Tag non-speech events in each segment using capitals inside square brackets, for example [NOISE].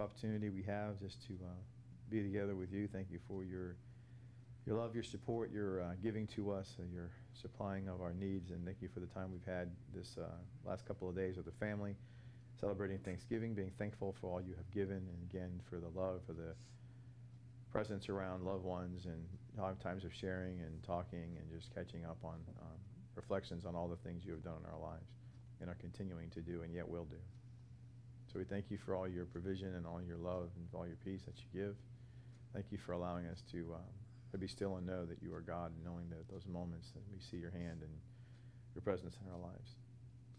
opportunity we have just to uh, be together with you. Thank you for your your love, your support, your uh, giving to us, uh, your supplying of our needs, and thank you for the time we've had this uh, last couple of days with the family, celebrating Thanksgiving, being thankful for all you have given, and again for the love, for the presence around loved ones, and times of sharing and talking and just catching up on um, reflections on all the things you have done in our lives and are continuing to do and yet will do. So we thank you for all your provision and all your love and all your peace that you give. Thank you for allowing us to, um, to be still and know that you are God and knowing that those moments that we see your hand and your presence in our lives.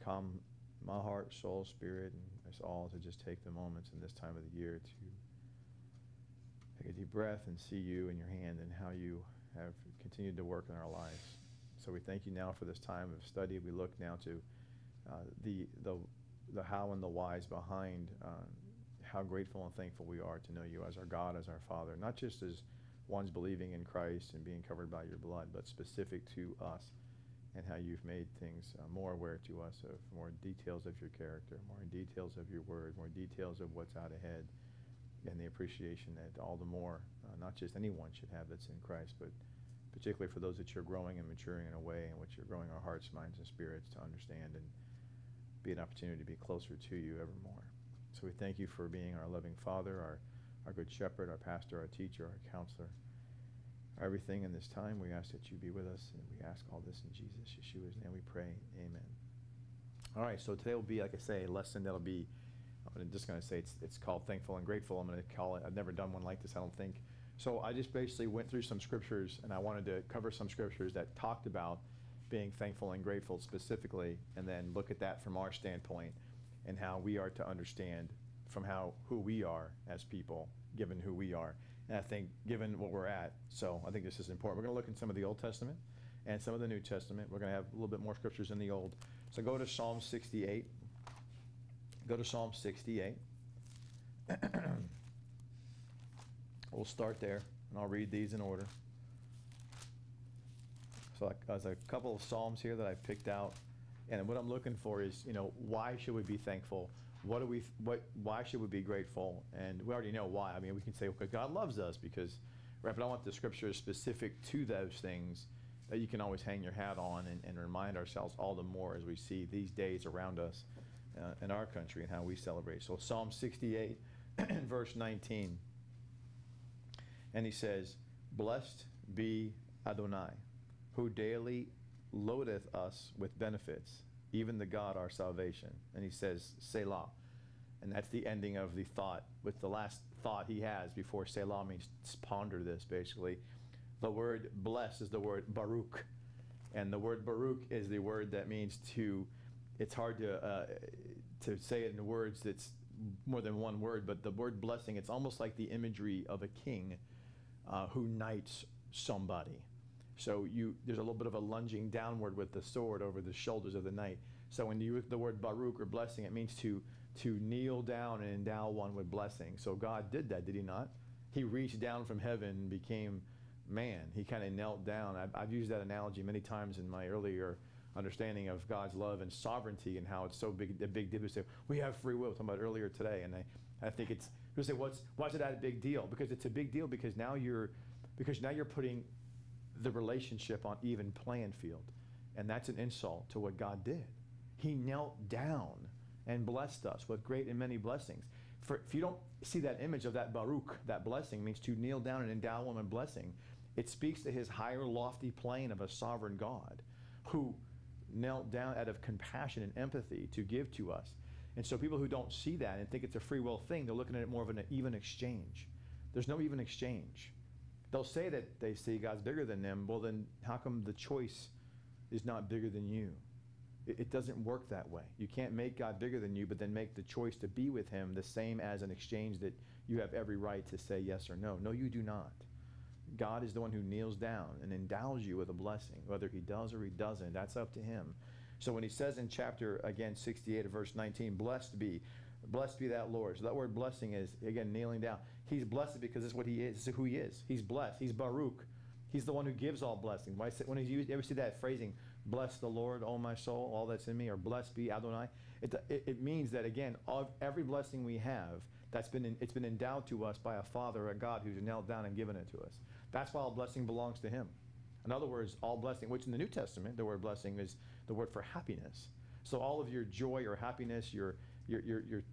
Calm my heart, soul, spirit, and us all to just take the moments in this time of the year to take a deep breath and see you in your hand and how you have continued to work in our lives. So we thank you now for this time of study. We look now to uh, the, the the how and the whys behind uh, how grateful and thankful we are to know you as our God, as our Father, not just as ones believing in Christ and being covered by your blood, but specific to us and how you've made things uh, more aware to us of more details of your character, more details of your word, more details of what's out ahead, and the appreciation that all the more, uh, not just anyone should have that's in Christ, but particularly for those that you're growing and maturing in a way in which you're growing our hearts, minds, and spirits to understand and be an opportunity to be closer to you evermore. So we thank you for being our loving Father, our, our good shepherd, our pastor, our teacher, our counselor, everything in this time. We ask that you be with us, and we ask all this in Jesus, Yeshua's name we pray. Amen. All right, so today will be, like I say, a lesson that'll be, I'm just going to say it's, it's called Thankful and Grateful. I'm going to call it, I've never done one like this, I don't think. So I just basically went through some scriptures, and I wanted to cover some scriptures that talked about being thankful and grateful specifically, and then look at that from our standpoint and how we are to understand from how who we are as people, given who we are. And I think given what we're at, so I think this is important. We're going to look in some of the Old Testament and some of the New Testament. We're going to have a little bit more scriptures in the Old. So go to Psalm 68. Go to Psalm 68. [CLEARS THROAT] we'll start there, and I'll read these in order. So there's a couple of Psalms here that I picked out. And what I'm looking for is, you know, why should we be thankful? What do we, what, why should we be grateful? And we already know why. I mean, we can say, okay, God loves us because, right, but I want the scriptures specific to those things that you can always hang your hat on and, and remind ourselves all the more as we see these days around us uh, in our country and how we celebrate. So Psalm 68, [CLEARS THROAT] verse 19. And he says, Blessed be Adonai who daily loadeth us with benefits, even the God our salvation. And he says, Selah. And that's the ending of the thought, with the last thought he has before Selah means ponder this, basically. The word bless is the word Baruch. And the word Baruch is the word that means to, it's hard to, uh, to say it in words that's more than one word, but the word blessing, it's almost like the imagery of a king uh, who knights somebody. So you, there's a little bit of a lunging downward with the sword over the shoulders of the knight. So when you the word baruch or blessing, it means to, to kneel down and endow one with blessing. So God did that, did he not? He reached down from heaven and became man. He kind of knelt down. I've, I've used that analogy many times in my earlier understanding of God's love and sovereignty and how it's so big a big deal. Say we have free will. Talking about earlier today, and I, I think it's we say what's why is it that a big deal? Because it's a big deal because now you're because now you're putting the relationship on even playing field. And that's an insult to what God did. He knelt down and blessed us with great and many blessings. For, if you don't see that image of that Baruch, that blessing means to kneel down and endow one with blessing. It speaks to his higher lofty plane of a sovereign God who knelt down out of compassion and empathy to give to us. And so people who don't see that and think it's a free will thing, they're looking at it more of an even exchange. There's no even exchange they'll say that they see God's bigger than them. Well, then how come the choice is not bigger than you? It, it doesn't work that way. You can't make God bigger than you, but then make the choice to be with Him the same as an exchange that you have every right to say yes or no. No, you do not. God is the one who kneels down and endows you with a blessing. Whether He does or He doesn't, that's up to Him. So when He says in chapter, again, 68 verse 19, blessed be Blessed be that Lord. So that word blessing is, again, kneeling down. He's blessed because is what he is. This is who he is. He's blessed. He's Baruch. He's the one who gives all blessing. When, when you ever see that phrasing, bless the Lord, O my soul, all that's in me, or blessed be Adonai, it, it, it means that, again, every blessing we have, That's been, in- it's been endowed to us by a Father, a God who's knelt down and given it to us. That's why all blessing belongs to Him. In other words, all blessing, which in the New Testament, the word blessing is the word for happiness. So all of your joy or happiness, your, your, your, your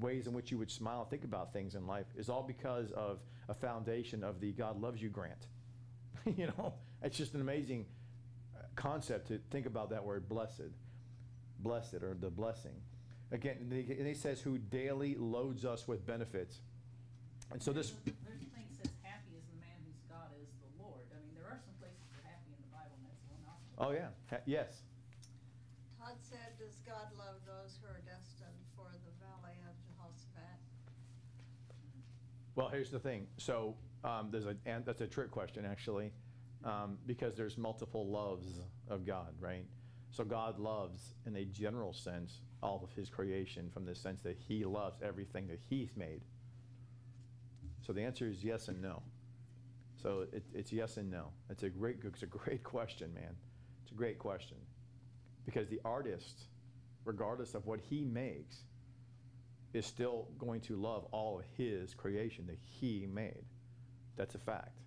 ways in which you would smile, and think about things in life, is all because of a foundation of the God loves you grant. [LAUGHS] you know, it's just an amazing uh, concept to think about that word blessed, blessed or the blessing. Again, and he- and he says, who daily loads us with benefits. And so this, There's there's a thing that says, happy is the man whose God is the Lord. I mean, there are some places for happy in the Bible, and that's one oh yeah, Ha- yes. Todd said, does God love those who are destined for the valley of Jehoshaphat? Well, here's the thing. So um, there's a, and that's a trick question actually, um, because there's multiple loves of God, right? So God loves, in a general sense, all of His creation from the sense that He loves everything that He's made. So the answer is yes and no. So it, it's yes and no. It's a great, it's a great [LAUGHS] question, man. It's a great question, because the artist, regardless of what he makes, is still going to love all of his creation that he made. That's a fact.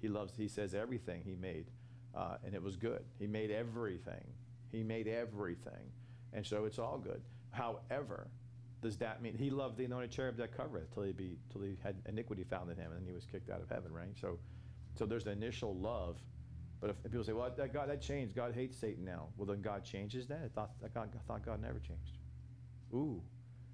He loves, he says everything he made, uh, and it was good. He made everything. He made everything. And so it's all good. However, does that mean he loved the anointed cherub that covereth till he be till he had iniquity found in him and then he was kicked out of heaven, right? So so there's the initial love. But if, if people say, well, that God that changed, God hates Satan now. Well, then God changes that. I thought, I thought God never changed. Ooh.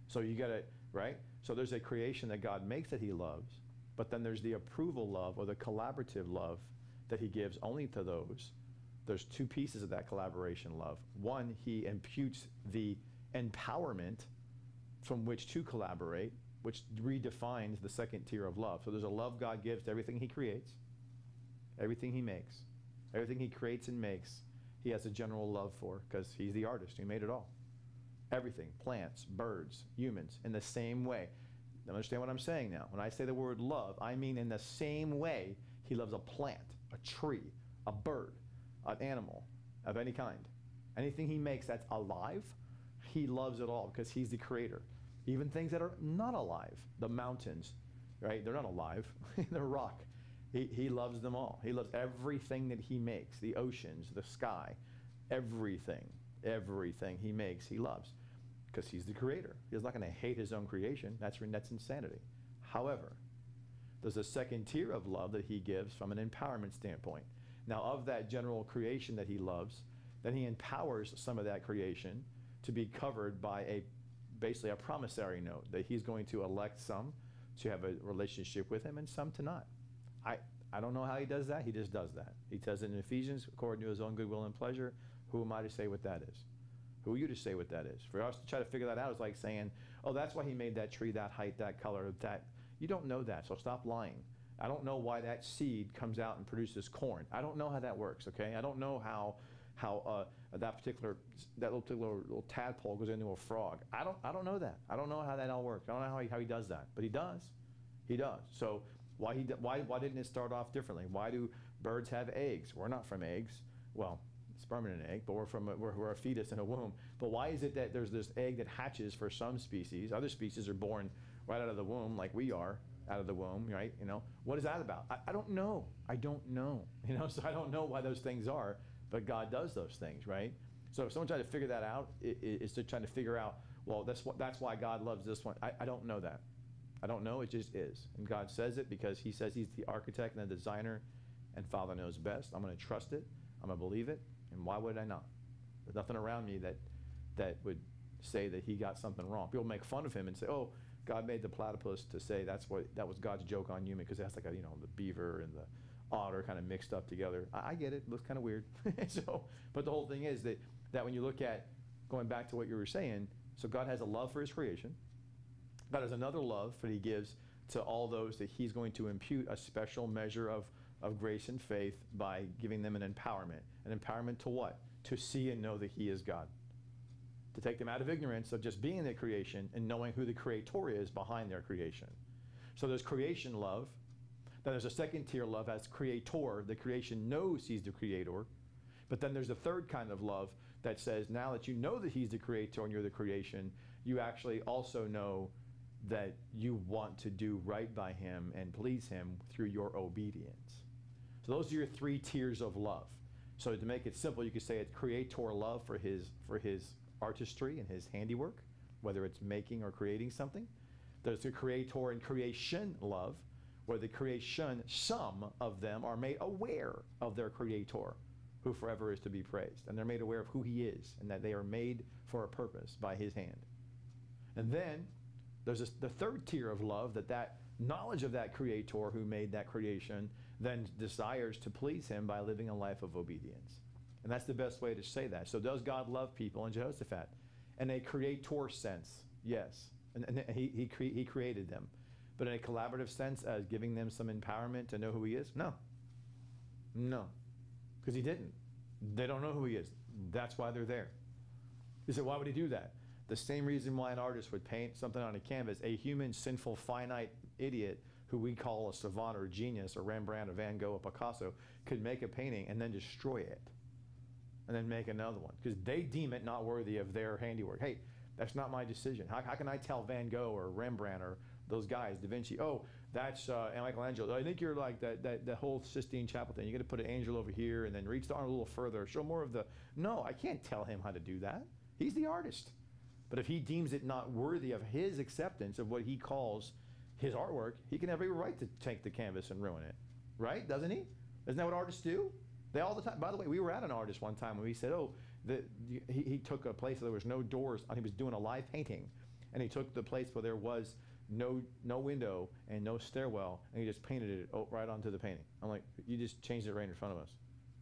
So you got to, right? So there's a creation that God makes that he loves, but then there's the approval love or the collaborative love that he gives only to those. There's two pieces of that collaboration love. One, he imputes the empowerment from which to collaborate, which redefines the second tier of love. So there's a love God gives to everything he creates, everything he makes, everything he creates and makes, he has a general love for because he's the artist. He made it all everything plants, birds, humans in the same way. Now, understand what I'm saying now. When I say the word love, I mean in the same way he loves a plant, a tree, a bird, an animal of any kind. Anything he makes that's alive, he loves it all because he's the creator. Even things that are not alive, the mountains, right? They're not alive, [LAUGHS] they're rock. He, he loves them all. He loves everything that he makes the oceans, the sky, everything, everything he makes, he loves because he's the creator. He's not going to hate his own creation. That's, that's insanity. However, there's a second tier of love that he gives from an empowerment standpoint. Now, of that general creation that he loves, then he empowers some of that creation to be covered by a basically a promissory note that he's going to elect some to have a relationship with him and some to not. I, I don't know how he does that. He just does that. He says it in Ephesians, according to his own goodwill and pleasure. Who am I to say what that is? Who are you to say what that is? For us to try to figure that out is like saying, oh, that's why he made that tree that height, that color, that. You don't know that, so stop lying. I don't know why that seed comes out and produces corn. I don't know how that works, okay? I don't know how how uh, that particular that little, particular little tadpole goes into a frog. I don't I don't know that. I don't know how that all works. I don't know how he, how he does that, but he does. He does. So why he why why didn't it start off differently? Why do birds have eggs? We're not from eggs. Well, sperm and an egg, but we're from a, we're, we're a fetus in a womb. But why is it that there's this egg that hatches for some species? Other species are born right out of the womb, like we are out of the womb, right? You know, what is that about? I, I don't know. I don't know. [LAUGHS] You know, so I don't know why those things are, but God does those things, right? So if someone tried to figure that out, it, it, it's to trying to figure out, well, that's what that's why God loves this one. I, I don't know that. I don't know. It just is, and God says it because He says He's the architect and the designer, and Father knows best. I'm going to trust it. I'm going to believe it. And why would I not? There's nothing around me that that would say that he got something wrong. People make fun of him and say, "Oh, God made the platypus to say that's what that was God's joke on human because that's like a, you know the beaver and the otter kind of mixed up together." I, I get it. It looks kind of weird. [LAUGHS] so, but the whole thing is that that when you look at going back to what you were saying, so God has a love for His creation. God has another love that He gives to all those that He's going to impute a special measure of of grace and faith by giving them an empowerment. An empowerment to what? To see and know that He is God. To take them out of ignorance of just being the creation and knowing who the creator is behind their creation. So there's creation love. Then there's a second tier love as creator. The creation knows He's the creator. But then there's a third kind of love that says now that you know that He's the creator and you're the creation, you actually also know that you want to do right by him and please him through your obedience. So those are your three tiers of love. So to make it simple, you could say it's creator love for his for his artistry and his handiwork, whether it's making or creating something. There's the creator and creation love, where the creation, some of them are made aware of their creator, who forever is to be praised. And they're made aware of who he is and that they are made for a purpose by his hand. And then there's this, the third tier of love that that knowledge of that creator who made that creation then desires to please him by living a life of obedience. And that's the best way to say that. So does God love people in Jehoshaphat? In a creator sense, yes. And, and he, he, cre- he created them. But in a collaborative sense, as giving them some empowerment to know who he is? No. No. Because he didn't. They don't know who he is. That's why they're there. You said, why would he do that? The same reason why an artist would paint something on a canvas, a human, sinful, finite idiot who we call a savant or a genius or Rembrandt or Van Gogh or Picasso could make a painting and then destroy it and then make another one because they deem it not worthy of their handiwork. Hey, that's not my decision. How, how can I tell Van Gogh or Rembrandt or those guys, Da Vinci, oh, that's uh, Michelangelo. I think you're like that, that, that whole Sistine Chapel thing. You got to put an angel over here and then reach the arm a little further, show more of the. No, I can't tell him how to do that. He's the artist. But if he deems it not worthy of his acceptance of what he calls his artwork, he can have every right to take the canvas and ruin it. Right? Doesn't he? Isn't that what artists do? They all the time. By the way, we were at an artist one time and we said, oh, the, he, he took a place where there was no doors. And he was doing a live painting. And he took the place where there was no no window and no stairwell, and he just painted it oh, right onto the painting. I'm like, you just changed it right in front of us.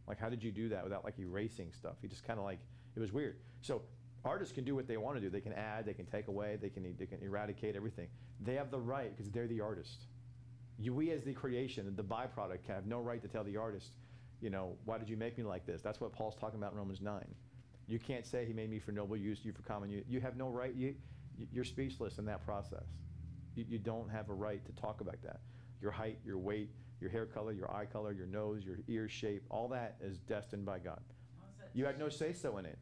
Like, how did you do that without like erasing stuff? He just kind of like it was weird. So artists can do what they want to do. They can add, they can take away, they can they can eradicate everything. They have the right because they're the artist. You, we as the creation, the byproduct, have no right to tell the artist, you know, why did you make me like this? That's what Paul's talking about in Romans nine. You can't say he made me for noble use, you for common use. You have no right. You, you're speechless in that process. You, you don't have a right to talk about that. Your height, your weight, your hair color, your eye color, your nose, your ear shape, all that is destined by God. You had no say so in it.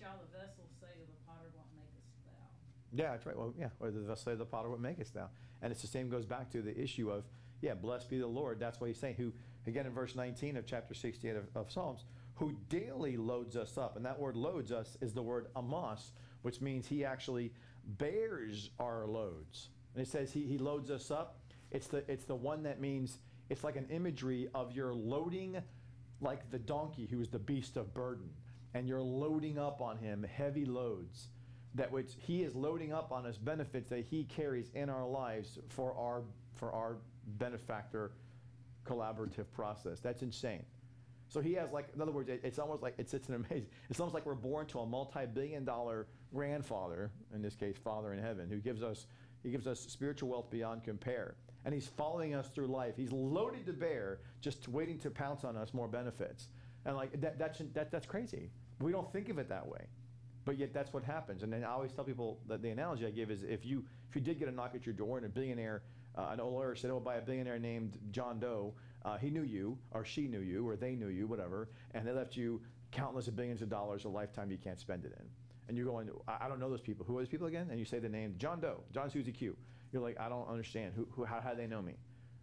Shall the vessel say to the potter, what makest thou? Yeah, that's right. Well, yeah, or the vessel of the potter, what makest thou? And it's the same goes back to the issue of, yeah, blessed be the Lord. That's what he's saying. Who, again, in verse 19 of chapter 68 of, of Psalms, who daily loads us up. And that word loads us is the word amos, which means he actually bears our loads. And it says he, he loads us up. It's the, it's the one that means it's like an imagery of you're loading like the donkey who is the beast of burden. And you're loading up on him heavy loads that which he is loading up on us benefits that he carries in our lives for our for our benefactor collaborative process. That's insane. So he has like, in other words, it, it's almost like it's it's an amazing. It's almost like we're born to a multi-billion-dollar grandfather, in this case, Father in heaven, who gives us he gives us spiritual wealth beyond compare, and he's following us through life. He's loaded to bear, just waiting to pounce on us more benefits, and like that that's that, that's crazy. We don't think of it that way, but yet that's what happens. And then I always tell people that the analogy I give is if you if you did get a knock at your door and a billionaire, uh, an old lawyer said, "Oh, by a billionaire named John Doe." Uh, he knew you, or she knew you, or they knew you, whatever, and they left you countless of billions of dollars a lifetime you can't spend it in. And you're going, I, I don't know those people. Who are those people again? And you say the name John Doe, John Susie Q. You're like, I don't understand. Who, who how, how do they know me?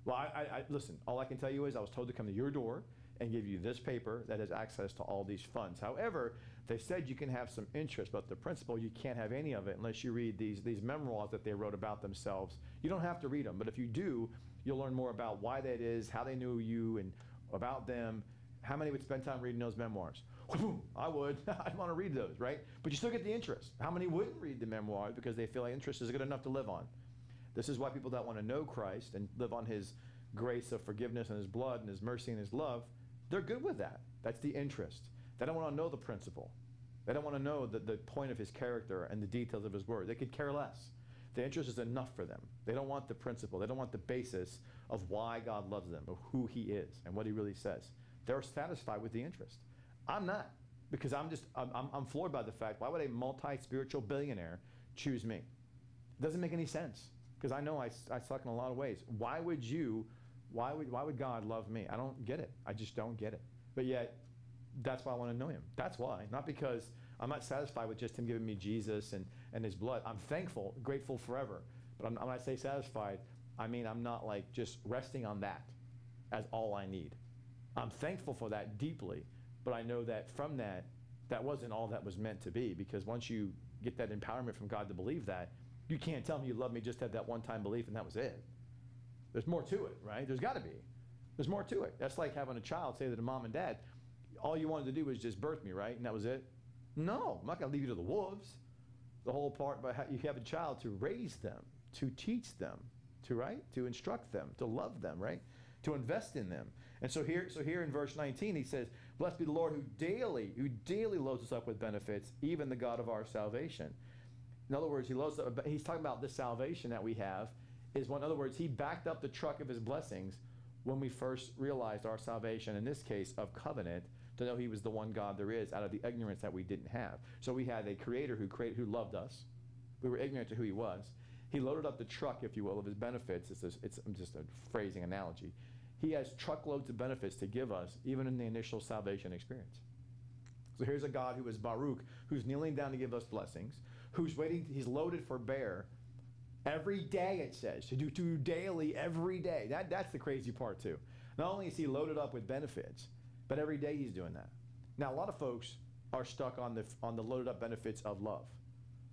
Well, I, I, I, listen. All I can tell you is I was told to come to your door and give you this paper that has access to all these funds. However, they said you can have some interest, but the principal you can't have any of it unless you read these these memoirs that they wrote about themselves. You don't have to read them, but if you do, you'll learn more about why that is, how they knew you, and about them. How many would spend time reading those memoirs? [LAUGHS] I would. [LAUGHS] I'd want to read those, right? But you still get the interest. How many wouldn't read the memoirs because they feel like interest is good enough to live on? This is why people that want to know Christ and live on His grace of forgiveness and His blood and His mercy and His love, they're good with that. That's the interest. They don't want to know the principal. They don't want to know the, the point of His character and the details of His word. They could care less. The interest is enough for them. They don't want the principal. They don't want the basis of why God loves them, of who He is and what He really says. They're satisfied with the interest. I'm not, because I'm just I'm, I'm, floored by the fact. Why would a multi-spiritual billionaire choose me? It doesn't make any sense because I know I, I suck in a lot of ways. Why would you? Why would why would God love me? I don't get it. I just don't get it. But yet, that's why I want to know Him. That's why, not because I'm not satisfied with just Him giving me Jesus and, and His blood. I'm thankful, grateful forever. But I'm, when I say satisfied, I mean I'm not like just resting on that as all I need. I'm thankful for that deeply, but I know that from that, that wasn't all that was meant to be because once you get that empowerment from God to believe that, you can't tell me you love me just have that one time belief and that was it. There's more to it, right? There's got to be. There's more to it. That's like having a child say to the mom and dad, all you wanted to do was just birth me, right? And that was it? No, I'm not going to leave you to the wolves. The whole part about how you have a child to raise them, to teach them, to right, to instruct them, to love them, right, to invest in them. And so here, so here in verse 19, he says, "Blessed be the Lord who daily, who daily loads us up with benefits, even the God of our salvation." In other words, he loads up, he's talking about this salvation that we have is one. In other words, he backed up the truck of his blessings when we first realized our salvation. In this case, of covenant, to know he was the one God there is out of the ignorance that we didn't have. So we had a creator who created, who loved us. We were ignorant to who he was. He loaded up the truck, if you will, of his benefits. It's, it's just a phrasing analogy. He has truckloads of benefits to give us, even in the initial salvation experience. So here's a God who is Baruch, who's kneeling down to give us blessings, who's waiting, he's loaded for bear every day, it says, to do, to do daily every day. That, that's the crazy part, too. Not only is he loaded up with benefits, but every day he's doing that. Now, a lot of folks are stuck on the, on the loaded up benefits of love,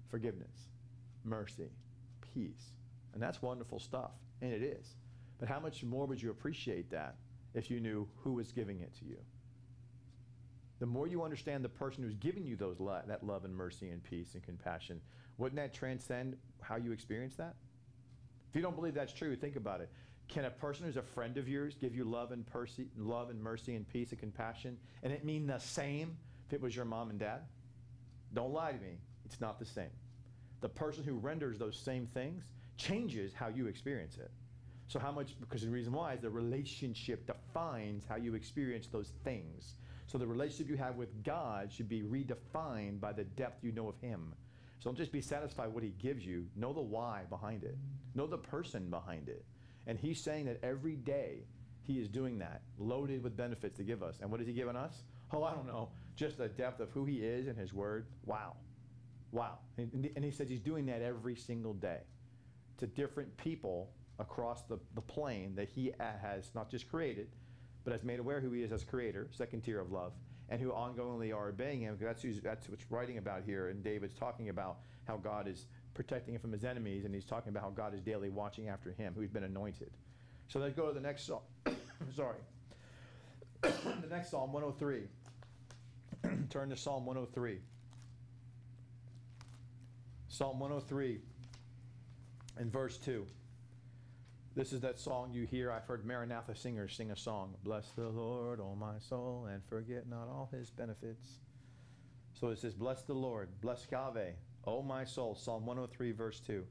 forgiveness, mercy, peace. And that's wonderful stuff, and it is. But how much more would you appreciate that if you knew who was giving it to you? The more you understand the person who's giving you those lo- that love and mercy and peace and compassion, wouldn't that transcend how you experience that? If you don't believe that's true, think about it. Can a person who's a friend of yours give you love and mercy, love and mercy and peace and compassion, and it mean the same if it was your mom and dad? Don't lie to me. It's not the same. The person who renders those same things changes how you experience it. So how much? Because the reason why is the relationship defines how you experience those things. So the relationship you have with God should be redefined by the depth you know of Him. So don't just be satisfied with what He gives you. Know the why behind it. Know the person behind it. And He's saying that every day He is doing that, loaded with benefits to give us. And what has He given us? Oh, I don't know. Just the depth of who He is and His Word. Wow. Wow. And, and He says He's doing that every single day to different people across the, the plane that He has not just created, but has made aware who he is as creator, second tier of love, and who ongoingly are obeying him. That's, that's what's writing about here. And David's talking about how God is protecting him from his enemies, and he's talking about how God is daily watching after him, who's been anointed. So let's go to the next psalm. [COUGHS] Sorry. [COUGHS] the next psalm, 103. [COUGHS] Turn to Psalm 103. Psalm 103 and verse 2. This is that song you hear. I've heard Maranatha singers sing a song. Bless the Lord, O my soul, and forget not all his benefits. So it says, Bless the Lord, bless Yahweh, O my soul. Psalm 103, verse 2.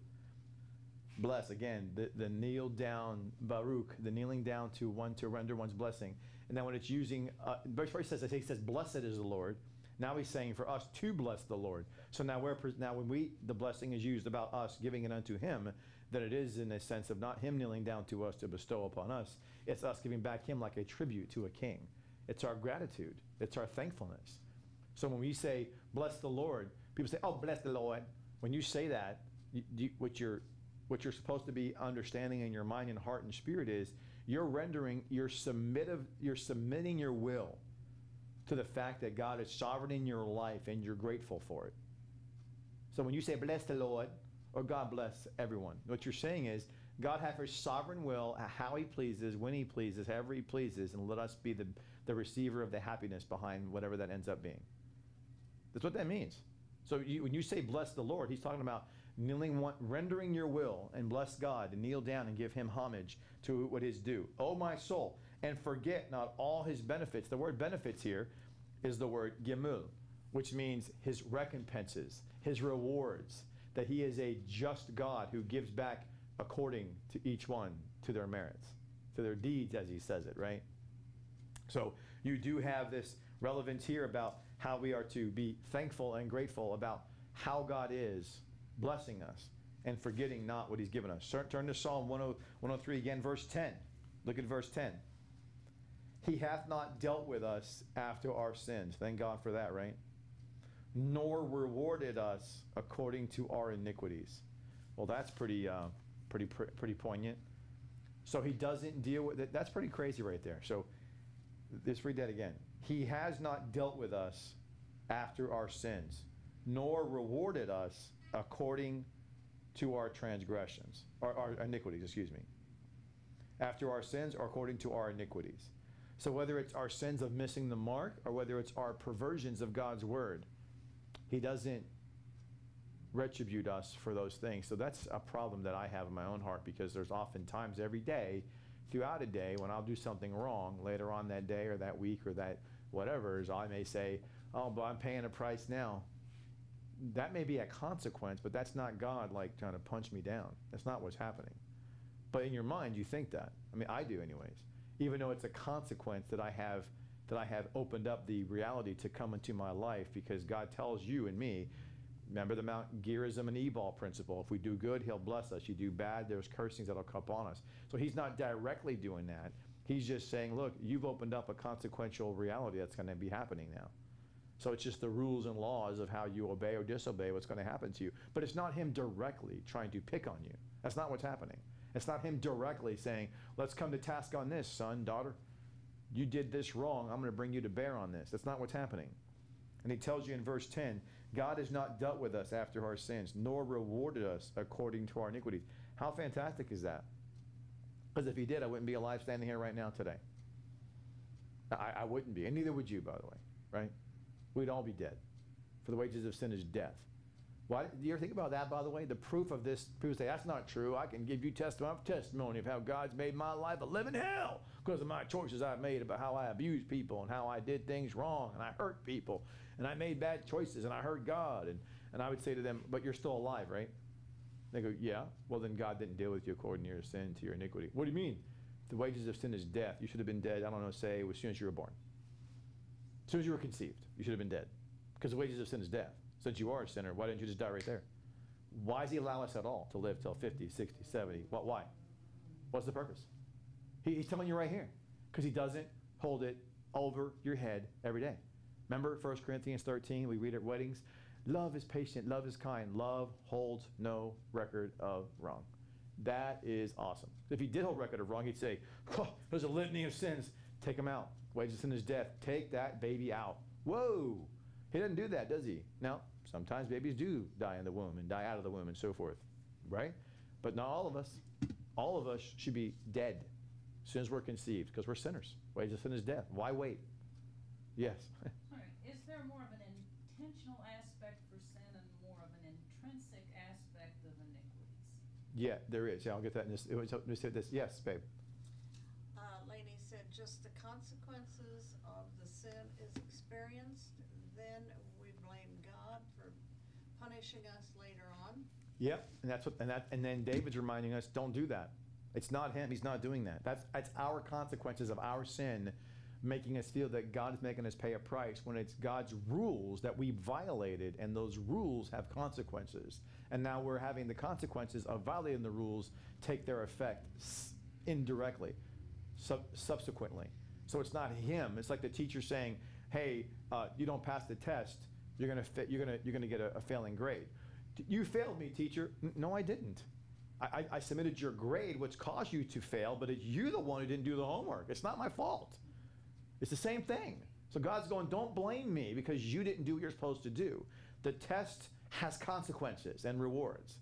Bless, again, the, the kneel down, Baruch, the kneeling down to one to render one's blessing. And then when it's using, uh, verse 4 says, he says, Blessed is the Lord. Now he's saying for us to bless the Lord. So now we're now when we the blessing is used about us giving it unto him, that it is in a sense of not him kneeling down to us to bestow upon us. It's us giving back him like a tribute to a king. It's our gratitude. It's our thankfulness. So when we say bless the Lord, people say, "Oh, bless the Lord." When you say that, you, you, what you're what you're supposed to be understanding in your mind and heart and spirit is you're rendering, you're submissive, you're submitting your will to the fact that God is sovereign in your life and you're grateful for it. So when you say bless the Lord, or God bless everyone. What you're saying is God has his sovereign will, how he pleases, when he pleases, however he pleases, and let us be the, the receiver of the happiness behind whatever that ends up being. That's what that means. So you, when you say bless the Lord, he's talking about kneeling, rendering your will and bless God and kneel down and give him homage to what is due. Oh, my soul, and forget not all his benefits. The word benefits here is the word gemul, which means his recompenses, his rewards, that he is a just God who gives back according to each one to their merits, to their deeds, as he says it, right? So you do have this relevance here about how we are to be thankful and grateful about how God is blessing us and forgetting not what he's given us. Turn to Psalm 103 again, verse 10. Look at verse 10. He hath not dealt with us after our sins. Thank God for that, right? Nor rewarded us according to our iniquities. Well, that's pretty, uh, Pretty, pr- pretty poignant. So he doesn't deal with it. That's pretty crazy right there. So let's read that again. He has not dealt with us after our sins, nor rewarded us according to our transgressions, or our iniquities, excuse me. After our sins or according to our iniquities. So whether it's our sins of missing the mark or whether it's our perversions of God's word, he doesn't retribute us for those things. So that's a problem that I have in my own heart because there's often times every day, throughout a day, when I'll do something wrong later on that day or that week or that whatever, is I may say, oh, but I'm paying a price now. That may be a consequence, but that's not God like trying to punch me down. That's not what's happening. But in your mind, you think that. I mean, I do anyways. Even though it's a consequence that I have that I have opened up the reality to come into my life because God tells you and me Remember the Mount Gerizim and Ebal principle. If we do good, he'll bless us. You do bad, there's cursings that'll come upon us. So he's not directly doing that. He's just saying, look, you've opened up a consequential reality that's going to be happening now. So it's just the rules and laws of how you obey or disobey what's going to happen to you. But it's not him directly trying to pick on you. That's not what's happening. It's not him directly saying, let's come to task on this, son, daughter. You did this wrong. I'm going to bring you to bear on this. That's not what's happening. And he tells you in verse 10 God has not dealt with us after our sins, nor rewarded us according to our iniquities. How fantastic is that? Because if he did, I wouldn't be alive standing here right now today. I, I wouldn't be, and neither would you, by the way, right? We'd all be dead. For the wages of sin is death. Why, do you ever think about that, by the way? The proof of this, people say, that's not true. I can give you testimony, testimony of how God's made my life a living hell because of my choices I've made about how I abused people and how I did things wrong and I hurt people and I made bad choices and I hurt God. And, and I would say to them, but you're still alive, right? They go, yeah. Well, then God didn't deal with you according to your sin, to your iniquity. What do you mean? The wages of sin is death. You should have been dead, I don't know, say, as soon as you were born. As soon as you were conceived, you should have been dead. Because the wages of sin is death. Since you are a sinner, why didn't you just die right there? Why does he allow us at all to live till 50, 60, 70? What, why? What's the purpose? He, he's telling you right here. Because he doesn't hold it over your head every day. Remember 1 Corinthians 13, we read at weddings? Love is patient, love is kind, love holds no record of wrong. That is awesome. If he did hold record of wrong, he'd say, oh, There's a litany of sins. Take them out. Wages of sin is death. Take that baby out. Whoa. He doesn't do that, does he? Now, sometimes babies do die in the womb and die out of the womb and so forth, right? But not all of us. All of us should be dead as soon as we're conceived because we're sinners. Wages of sin is death. Why wait? Yes. [LAUGHS] Is there more of an intentional aspect for sin and more of an intrinsic aspect of iniquities? Yeah, there is. Yeah, I'll get that in this. It was, let me say this. Yes, babe. Uh, Lainey said just the consequences of the sin is experienced, then we blame God for punishing us later on. Yep, and that's what, and that, and then David's reminding us, don't do that. It's not him. He's not doing that. That's that's our consequences of our sin making us feel that God is making us pay a price when it's God's rules that we violated, and those rules have consequences. And now we're having the consequences of violating the rules take their effect indirectly, sub- subsequently. So it's not him. It's like the teacher saying, "Hey, uh, you don't pass the test, you're gonna fa- you're gonna you're gonna get a, a failing grade." You failed me, teacher. N- no, I didn't. I, I, submitted your grade, which caused you to fail, but it's you the one who didn't do the homework. It's not my fault. It's the same thing. So God's going, don't blame me because you didn't do what you're supposed to do. The test has consequences and rewards.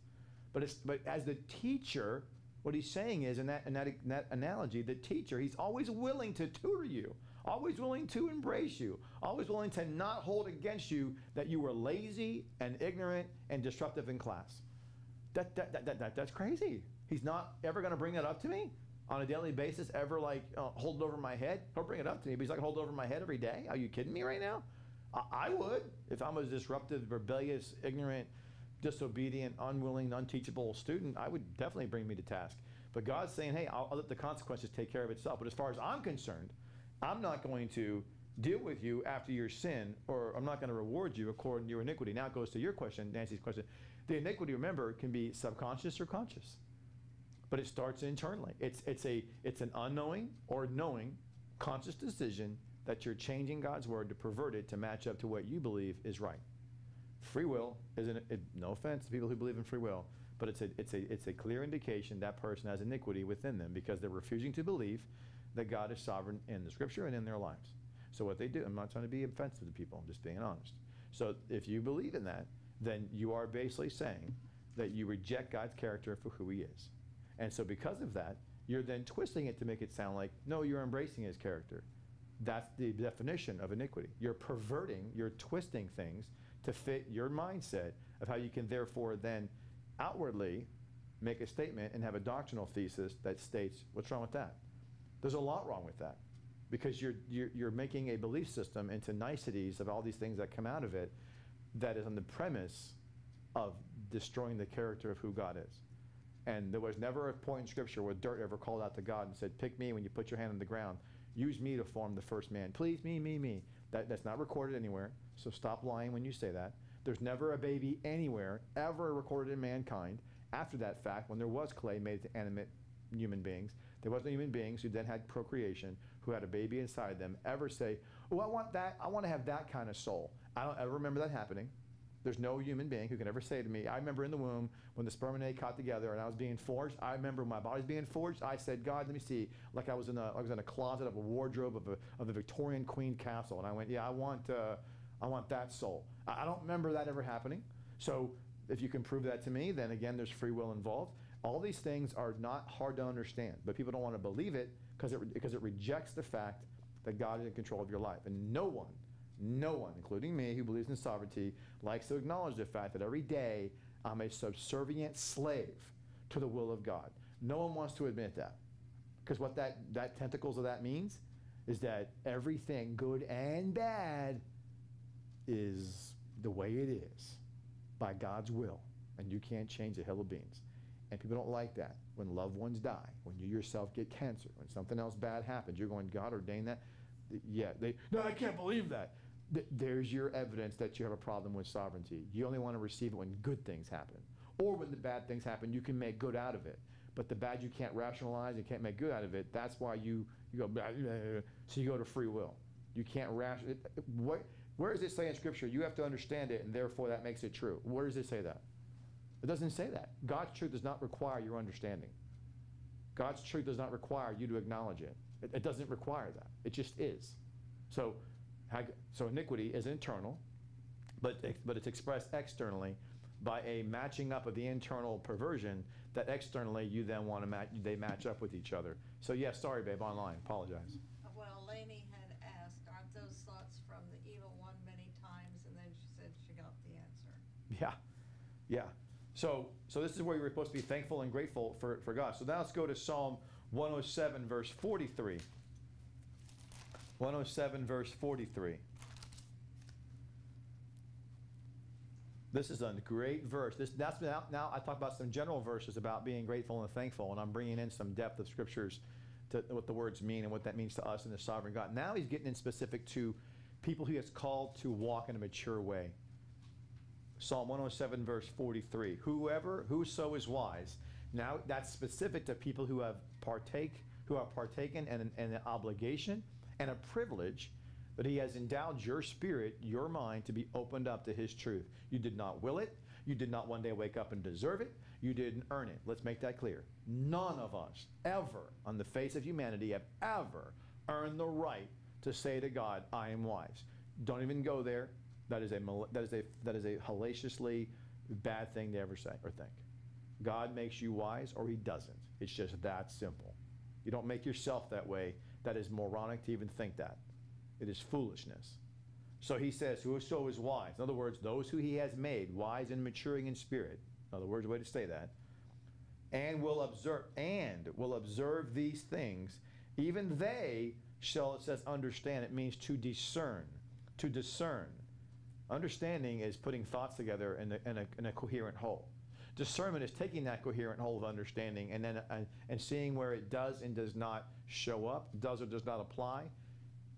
But, it's, but as the teacher, what he's saying is, in that, in, that, in that analogy, the teacher, he's always willing to tutor you, always willing to embrace you, always willing to not hold against you that you were lazy and ignorant and disruptive in class. That, that, that, that, that that's crazy. He's not ever going to bring that up to me on a daily basis ever like uh, hold it over my head? He'll bring it up to me, but he's like, hold it over my head every day? Are you kidding me right now? I, I would if I'm a disruptive, rebellious, ignorant, disobedient, unwilling, unteachable student. I would definitely bring me to task. But God's saying, hey, I'll, I'll let the consequences take care of itself. But as far as I'm concerned, I'm not going to deal with you after your sin, or I'm not going to reward you according to your iniquity. Now it goes to your question, Nancy's question. The iniquity, remember, can be subconscious or conscious but it starts internally. It's, it's, a, it's an unknowing or knowing conscious decision that you're changing God's word to pervert it to match up to what you believe is right. Free will isn't, it, no offense to people who believe in free will, but it's a, it's a, it's a clear indication that person has iniquity within them because they're refusing to believe that God is sovereign in the scripture and in their lives. So what they do, I'm not trying to be offensive to people, I'm just being honest. So if you believe in that, then you are basically saying that you reject God's character for who he is. And so because of that, you're then twisting it to make it sound like, no, you're embracing his character. That's the definition of iniquity. You're perverting, you're twisting things to fit your mindset of how you can therefore then outwardly make a statement and have a doctrinal thesis that states, what's wrong with that? There's a lot wrong with that because you're, you're, you're making a belief system into niceties of all these things that come out of it that is on the premise of destroying the character of who God is. And there was never a point in Scripture where dirt ever called out to God and said, Pick me when you put your hand on the ground. Use me to form the first man. Please, me, me, me. That, that's not recorded anywhere, so stop lying when you say that. There's never a baby anywhere ever recorded in mankind after that fact when there was clay made to animate human beings. There was no human beings who then had procreation, who had a baby inside them, ever say, Oh, I want that, I want to have that kind of soul. I don't ever remember that happening. There's no human being who can ever say to me, I remember in the womb when the sperm and egg caught together and I was being forged. I remember my body's being forged. I said, God, let me see, like I was in a, I was in a closet of a wardrobe of a, of a Victorian queen castle. And I went, yeah, I want, uh, I want that soul. I, I don't remember that ever happening. So if you can prove that to me, then again, there's free will involved. All these things are not hard to understand, but people don't want to believe it because it, because it rejects the fact that God is in control of your life. And no one no one, including me, who believes in sovereignty, likes to acknowledge the fact that every day I'm a subservient slave to the will of God. No one wants to admit that. Because what that, that tentacles of that means is that everything, good and bad, is the way it is by God's will. And you can't change a hill of beans. And people don't like that. When loved ones die, when you yourself get cancer, when something else bad happens, you're going, God ordained that. Yeah, they, no, I can't believe that there's your evidence that you have a problem with sovereignty. You only want to receive it when good things happen. Or when the bad things happen, you can make good out of it. But the bad you can't rationalize, you can't make good out of it. That's why you, you go, [LAUGHS] so you go to free will. You can't ration. What, where does it say in Scripture? You have to understand it, and therefore that makes it true. Where does it say that? It doesn't say that. God's truth does not require your understanding. God's truth does not require you to acknowledge it. It, it doesn't require that. It just is. So so iniquity is internal, but, but it's expressed externally by a matching up of the internal perversion that externally you then want to match, they match up with each other. So yes, yeah, sorry babe, online, apologize. Well, Lainey had asked, aren't those thoughts from the evil one many times? And then she said she got the answer. Yeah, yeah. So, so this is where you're supposed to be thankful and grateful for, for God. So now let's go to Psalm 107 verse 43. 107, verse 43. This is a great verse. This, that's now, now I talk about some general verses about being grateful and thankful, and I'm bringing in some depth of scriptures to what the words mean and what that means to us in the sovereign God. Now he's getting in specific to people he has called to walk in a mature way. Psalm 107, verse 43. Whoever, whoso is wise. Now that's specific to people who have partake, who have partaken in an, an obligation and a privilege that He has endowed your spirit, your mind, to be opened up to His truth. You did not will it. You did not one day wake up and deserve it. You didn't earn it. Let's make that clear. None of us ever on the face of humanity have ever earned the right to say to God, I am wise. Don't even go there. That is a, that is a, that is a hellaciously bad thing to ever say or think. God makes you wise or he doesn't. It's just that simple. You don't make yourself that way that is moronic to even think that. It is foolishness. So he says, Whoso is wise. In other words, those who he has made wise and maturing in spirit. In other words, a way to say that. And will observe and will observe these things, even they shall, it says, understand. It means to discern. To discern. Understanding is putting thoughts together in a, in a, in a coherent whole. Discernment is taking that coherent whole of understanding and then uh, and seeing where it does and does not show up, does or does not apply,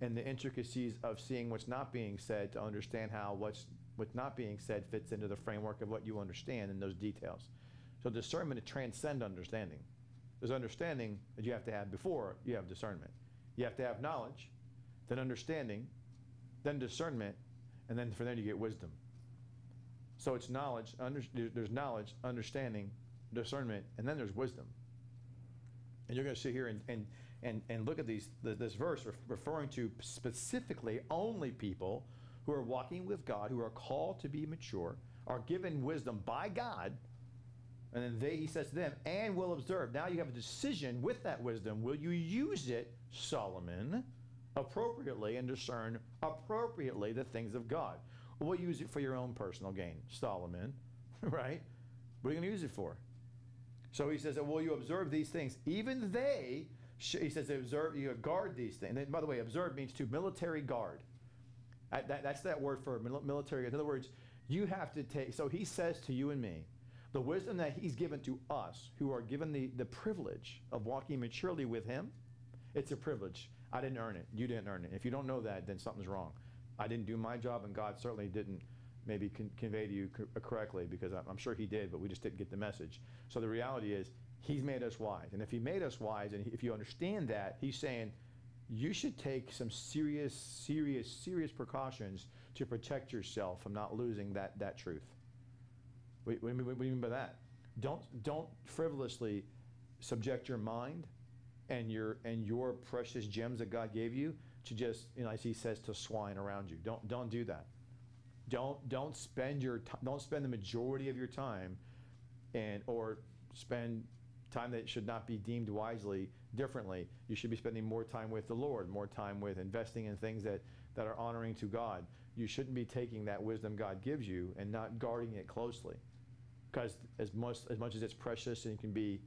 and the intricacies of seeing what's not being said to understand how what's what's not being said fits into the framework of what you understand in those details. So discernment to transcend understanding. There's understanding that you have to have before you have discernment. You have to have knowledge, then understanding, then discernment, and then from there you get wisdom. So it's knowledge, under, there's knowledge, understanding, discernment, and then there's wisdom. And you're going to sit here and, and, and, and look at these, this verse referring to specifically only people who are walking with God, who are called to be mature, are given wisdom by God. And then they, he says to them, and will observe. Now you have a decision with that wisdom. Will you use it, Solomon, appropriately and discern appropriately the things of God? Or will use it for your own personal gain, Solomon? [LAUGHS] right? What are you going to use it for? So he says, Will you observe these things? Even they, he says, observe, you guard these things. And by the way, observe means to military guard. That, that- that's that word for mil- military. In other words, you have to take, so he says to you and me, the wisdom that he's given to us who are given the, the privilege of walking maturely with him, it's a privilege. I didn't earn it. You didn't earn it. If you don't know that, then something's wrong. I didn't do my job, and God certainly didn't maybe con- convey to you co- uh, correctly because I'm, sure He did, but we just didn't get the message. So the reality is, He's made us wise. And if He made us wise, and if you understand that, He's saying, you should take some serious, serious, serious precautions to protect yourself from not losing that, that truth. What, what, what do you mean by that? Don't, don't frivolously subject your mind and your, and your precious gems that God gave you to just, you know, as he says, to swine around you. Don't, don't do that. Don't, don't spend your, ti- don't spend the majority of your time and, or spend time that should not be deemed wisely differently. You should be spending more time with the Lord, more time with investing in things that, that are honoring to God. You shouldn't be taking that wisdom God gives you and not guarding it closely. Because as much, as much as it's precious and it can be,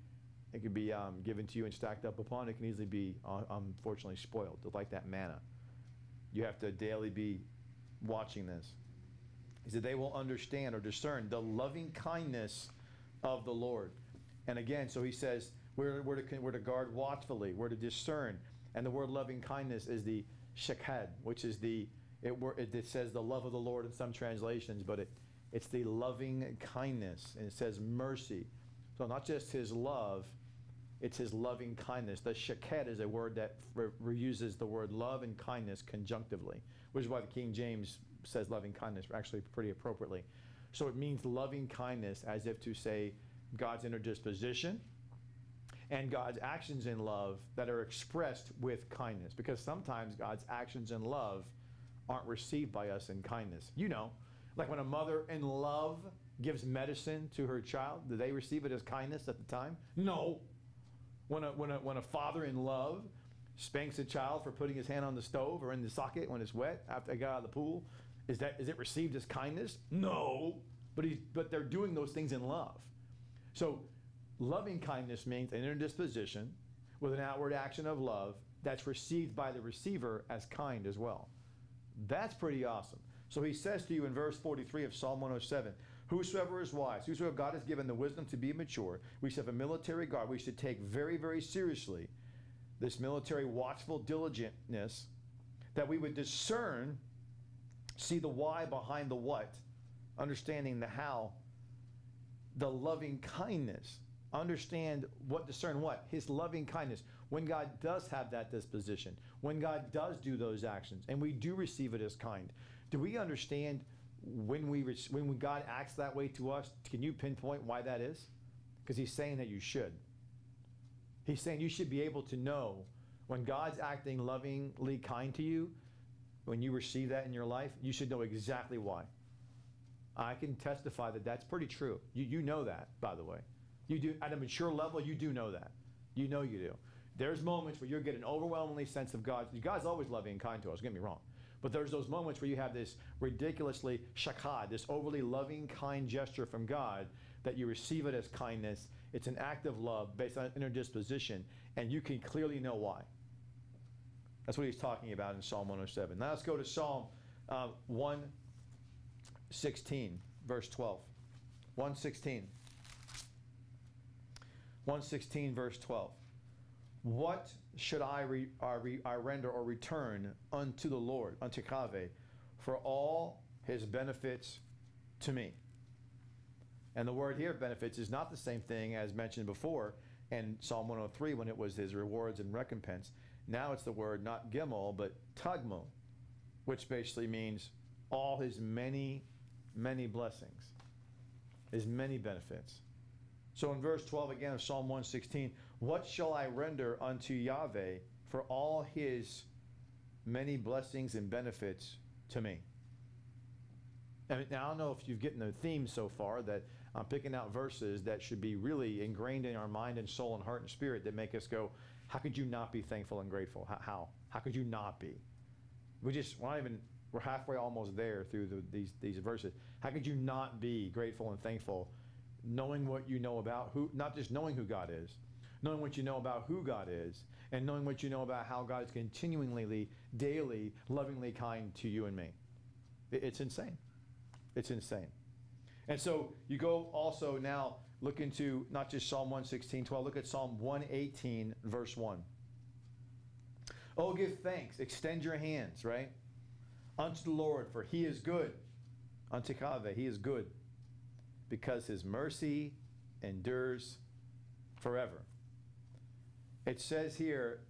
it can be um, given to you and stacked up upon, it can easily be uh, unfortunately spoiled, like that manna. You have to daily be watching this. He said, they will understand or discern the loving kindness of the Lord. And again, so he says, we're, we're, to, we're to guard watchfully, we're to discern. And the word loving kindness is the shekhed, which is the, it, it says the love of the Lord in some translations, but it, it's the loving kindness. And it says mercy. So not just his love, it's his loving kindness. The shekhed is a word that reuses the word love and kindness conjunctively, which is why the King James says loving kindness actually pretty appropriately. So it means loving kindness as if to say God's inner disposition and God's actions in love that are expressed with kindness. Because sometimes God's actions in love aren't received by us in kindness. You know, like when a mother in love gives medicine to her child, do they receive it as kindness at the time? No. When a, when a, when a father in love spanks a child for putting his hand on the stove or in the socket when it's wet after they got out of the pool, is that is it received as kindness? No. But he's but they're doing those things in love. So loving kindness means an inner disposition with an outward action of love that's received by the receiver as kind as well. That's pretty awesome. So he says to you in verse 43 of Psalm 107 Whosoever is wise, whosoever God has given the wisdom to be mature, we should have a military guard. We should take very, very seriously this military watchful diligentness that we would discern, see the why behind the what, understanding the how, the loving kindness. Understand what, discern what? His loving kindness. When God does have that disposition, when God does do those actions, and we do receive it as kind, do we understand when we re- when God acts that way to us? Can you pinpoint why that is? Because He's saying that you should. He's saying you should be able to know when God's acting lovingly kind to you, when you receive that in your life, you should know exactly why. I can testify that that's pretty true. You, you know that, by the way. You do at a mature level. You do know that. You know you do. There's moments where you get an overwhelmingly sense of God. God's always loving and kind to us. Get me wrong. But there's those moments where you have this ridiculously shakad, this overly loving, kind gesture from God that you receive it as kindness. It's an act of love based on inner disposition, and you can clearly know why. That's what he's talking about in Psalm 107. Now let's go to Psalm uh, 116, verse 12. 116. 116, verse 12. What should I, re, re, I render or return unto the Lord, unto Kave, for all his benefits to me? And the word here, benefits, is not the same thing as mentioned before in Psalm 103 when it was his rewards and recompense. Now it's the word not gimel, but tagmul, which basically means all his many, many blessings, his many benefits. So in verse 12 again of Psalm 116, what shall I render unto Yahweh for all his many blessings and benefits to me? And now I don't know if you've gotten the theme so far that I'm picking out verses that should be really ingrained in our mind and soul and heart and spirit that make us go, how could you not be thankful and grateful? How? How, how could you not be? We just, we're not even, we're halfway almost there through the, these, these verses. How could you not be grateful and thankful knowing what you know about who, not just knowing who God is, knowing what you know about who God is, and knowing what you know about how God is continually, daily, lovingly kind to you and me? It's insane. It's insane. And so you go also now look into not just Psalm 116, 12, look at Psalm 118, verse 1. Oh, give thanks, extend your hands, right? Unto the Lord, for he is good. Unto Kave, he is good, because his mercy endures forever. It says here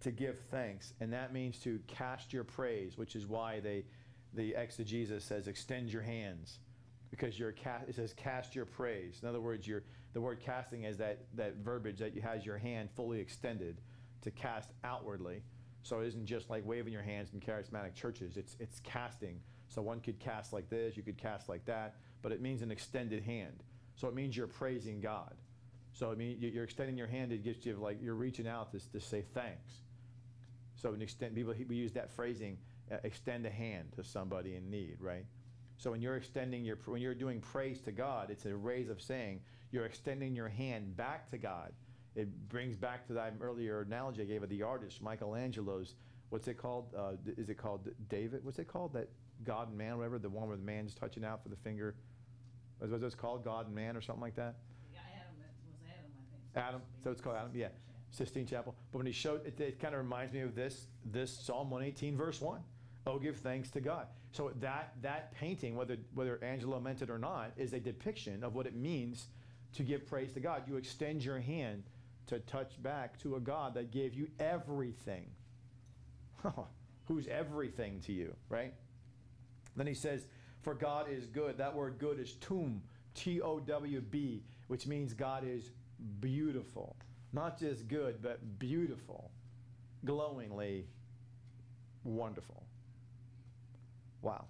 to give thanks, and that means to cast your praise, which is why they, the exegesis says extend your hands, because you're ca- it says cast your praise. In other words, the word casting is that, that verbiage that you has your hand fully extended to cast outwardly. So it isn't just like waving your hands in charismatic churches. It's it's casting. So one could cast like this, you could cast like that, but it means an extended hand. So it means you're praising God. So I mean, you- you're extending your hand. It gives you like you're reaching out to, to say thanks. So an extend people we use that phrasing, uh, extend a hand to somebody in need, right? So when you're extending your when you're doing praise to God, it's a raise of saying you're extending your hand back to God. It brings back to that earlier analogy I gave of the artist Michelangelo's. What's it called? Uh, is it called David? What's it called? That God and Man, whatever the one where the man's touching out for the finger. Was was it called God and Man or something like that? Yeah, Adam, it was Adam, so it's called Adam, yeah. Sistine Chapel. But when he showed, it, it kind of reminds me of this, this Psalm 118, verse 1. Oh, give thanks to God. So that, that painting, whether, whether Angelo meant it or not, is a depiction of what it means to give praise to God. You extend your hand to touch back to a God that gave you everything. [LAUGHS] Who's everything to you, right? Then he says, For God is good. That word good is towb, T O W B, which means God is beautiful. Not just good, but beautiful, glowingly wonderful. Wow.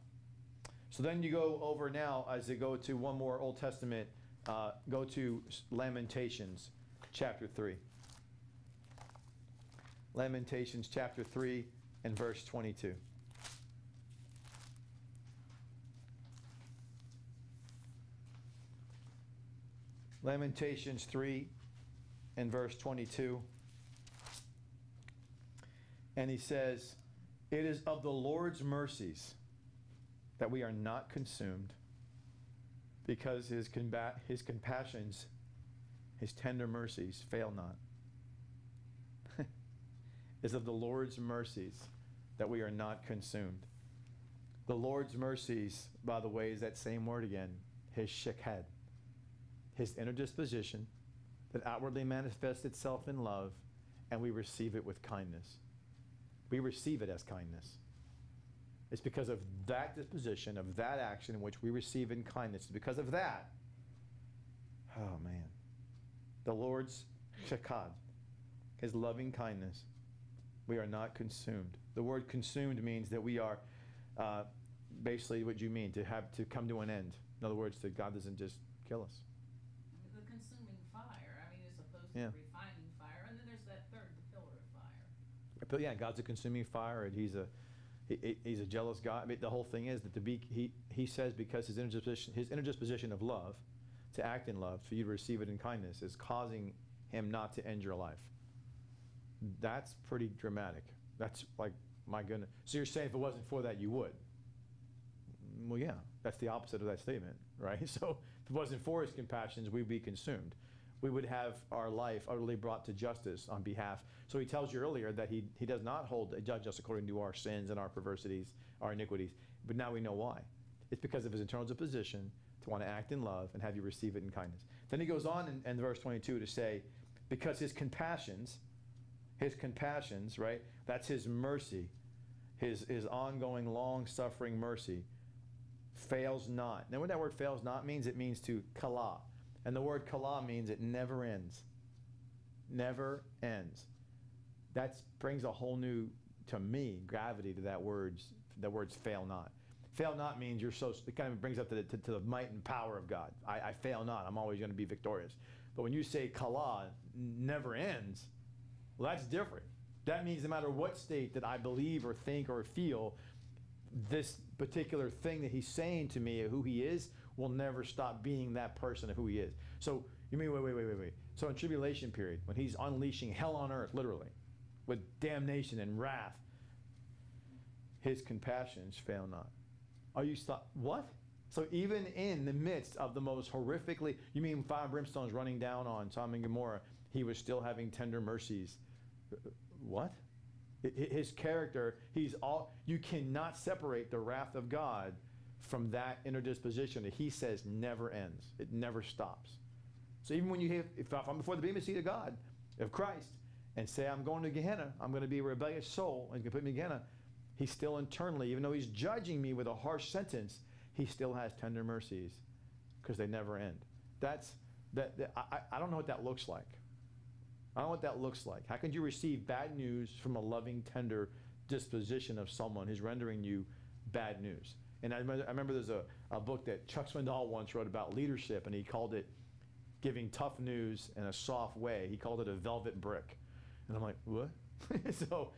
So then you go over now as they go to one more Old Testament, uh, go to Lamentations chapter 3. Lamentations chapter 3 and verse 22. Lamentations 3 and verse 22. And he says, It is of the Lord's mercies that we are not consumed, because his, combat, his compassions, his tender mercies fail not. [LAUGHS] is of the Lord's mercies that we are not consumed. The Lord's mercies, by the way, is that same word again, his shekhed, his inner disposition that outwardly manifests itself in love, and we receive it with kindness. We receive it as kindness. It's because of that disposition, of that action in which we receive in kindness. It's because of that. Oh, man. The Lord's shekad, his loving kindness, we are not consumed. The word consumed means that we are uh, basically what you mean, to have to come to an end. In other words, that God doesn't just kill us. The consuming fire, I mean, as opposed to Yeah. refining fire, and then there's that third, the pillar of fire. But yeah, God's a consuming fire, and He's a he, he- he's a jealous God. I mean, the whole thing is that to be he he says because his inner disposition his inner disposition of love, to act in love, for you to receive it in kindness, is causing him not to end your life. That's pretty dramatic. That's like my goodness. So you're saying if it wasn't for that, you would? Well, yeah, that's the opposite of that statement, right? [LAUGHS] So if it wasn't for his compassions, we'd be consumed. We would have our life utterly brought to justice on behalf. So he tells you earlier that he, he does not hold a judge us according to our sins and our perversities, our iniquities. But now we know why. It's because of his internal disposition to want to act in love and have you receive it in kindness. Then he goes on in, in verse 22 to say, because his compassions, his compassions, right? That's his mercy, his, his ongoing, long suffering mercy fails not. Now, what that word fails not means, it means to kala. And the word kala means it never ends. Never ends. That brings a whole new, to me, gravity to that words, the words fail not. Fail not means you're so, it kind of brings up to the, to, to the might and power of God. I, I fail not. I'm always going to be victorious. But when you say kala, never ends, well, that's different. That means no matter what state that I believe or think or feel, this particular thing that he's saying to me, who he is, will never stop being that person of who he is. So you mean wait, wait, wait, wait, wait. So in tribulation period, when he's unleashing hell on earth, literally, with damnation and wrath, his compassions fail not. Are you stop? What? So even in the midst of the most horrifically, you mean fire brimstones running down on Sodom and Gomorrah, he was still having tender mercies. What? His character, he's all, you cannot separate the wrath of God from that inner disposition that he says never ends. It never stops. So even when you have, if I'm before the bema seat of God, of Christ, and say I'm going to Gehenna, I'm going to be a rebellious soul, and you can put me in Gehenna, he still internally, even though he's judging me with a harsh sentence, he still has tender mercies because they never end. That's that, that I, I don't know what that looks like. I don't know what that looks like. How can you receive bad news from a loving, tender disposition of someone who's rendering you bad news? And I remember, I remember there's a, a book that Chuck Swindoll once wrote about leadership, and he called it Giving Tough News in a Soft Way. He called it a velvet brick. And I'm like, what? [LAUGHS] so,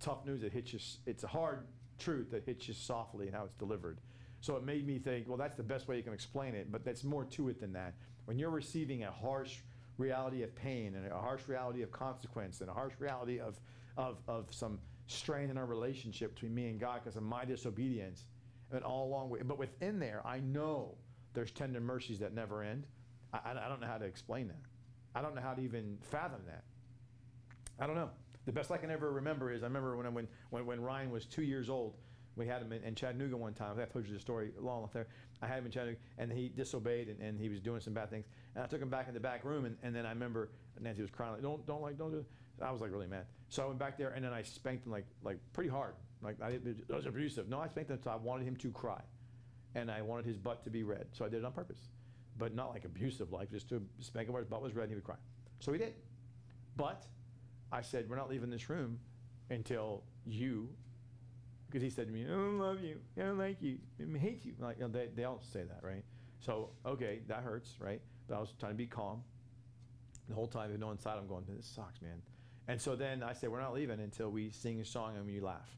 tough news, it hits you, it's a hard truth that hits you softly and how it's delivered. So it made me think, well, that's the best way you can explain it, but there's more to it than that. When you're receiving a harsh reality of pain and a harsh reality of consequence and a harsh reality of, of, of some strain in our relationship between me and God because of my disobedience, and all along but within there, I know there's tender mercies that never end. I, I don't know how to explain that. I don't know how to even fathom that. I don't know. The best I can ever remember is I remember when, when, when, when Ryan was two years old, we had him in, in Chattanooga one time. I told you the story long there. I had him in Chattanooga, and he disobeyed, and, and he was doing some bad things. And I took him back in the back room, and, and then I remember Nancy was crying, like, don't, don't, like, don't do it. I was like really mad. So I went back there, and then I spanked him like, like pretty hard. Like I, it was abusive. No, I spanked him, so I wanted him to cry, and I wanted his butt to be red. So I did it on purpose, but not like abusive, like just to spank him where his butt was red, and he would cry. So he did. But I said, we're not leaving this room until you because he said to me, I don't love you, I don't like you, I hate you. Like you know, they, they all say that, right? So okay, that hurts, right? But I was trying to be calm the whole time. You know, inside I'm going, this sucks, man. And so then I said, we're not leaving until we sing a song and you laugh.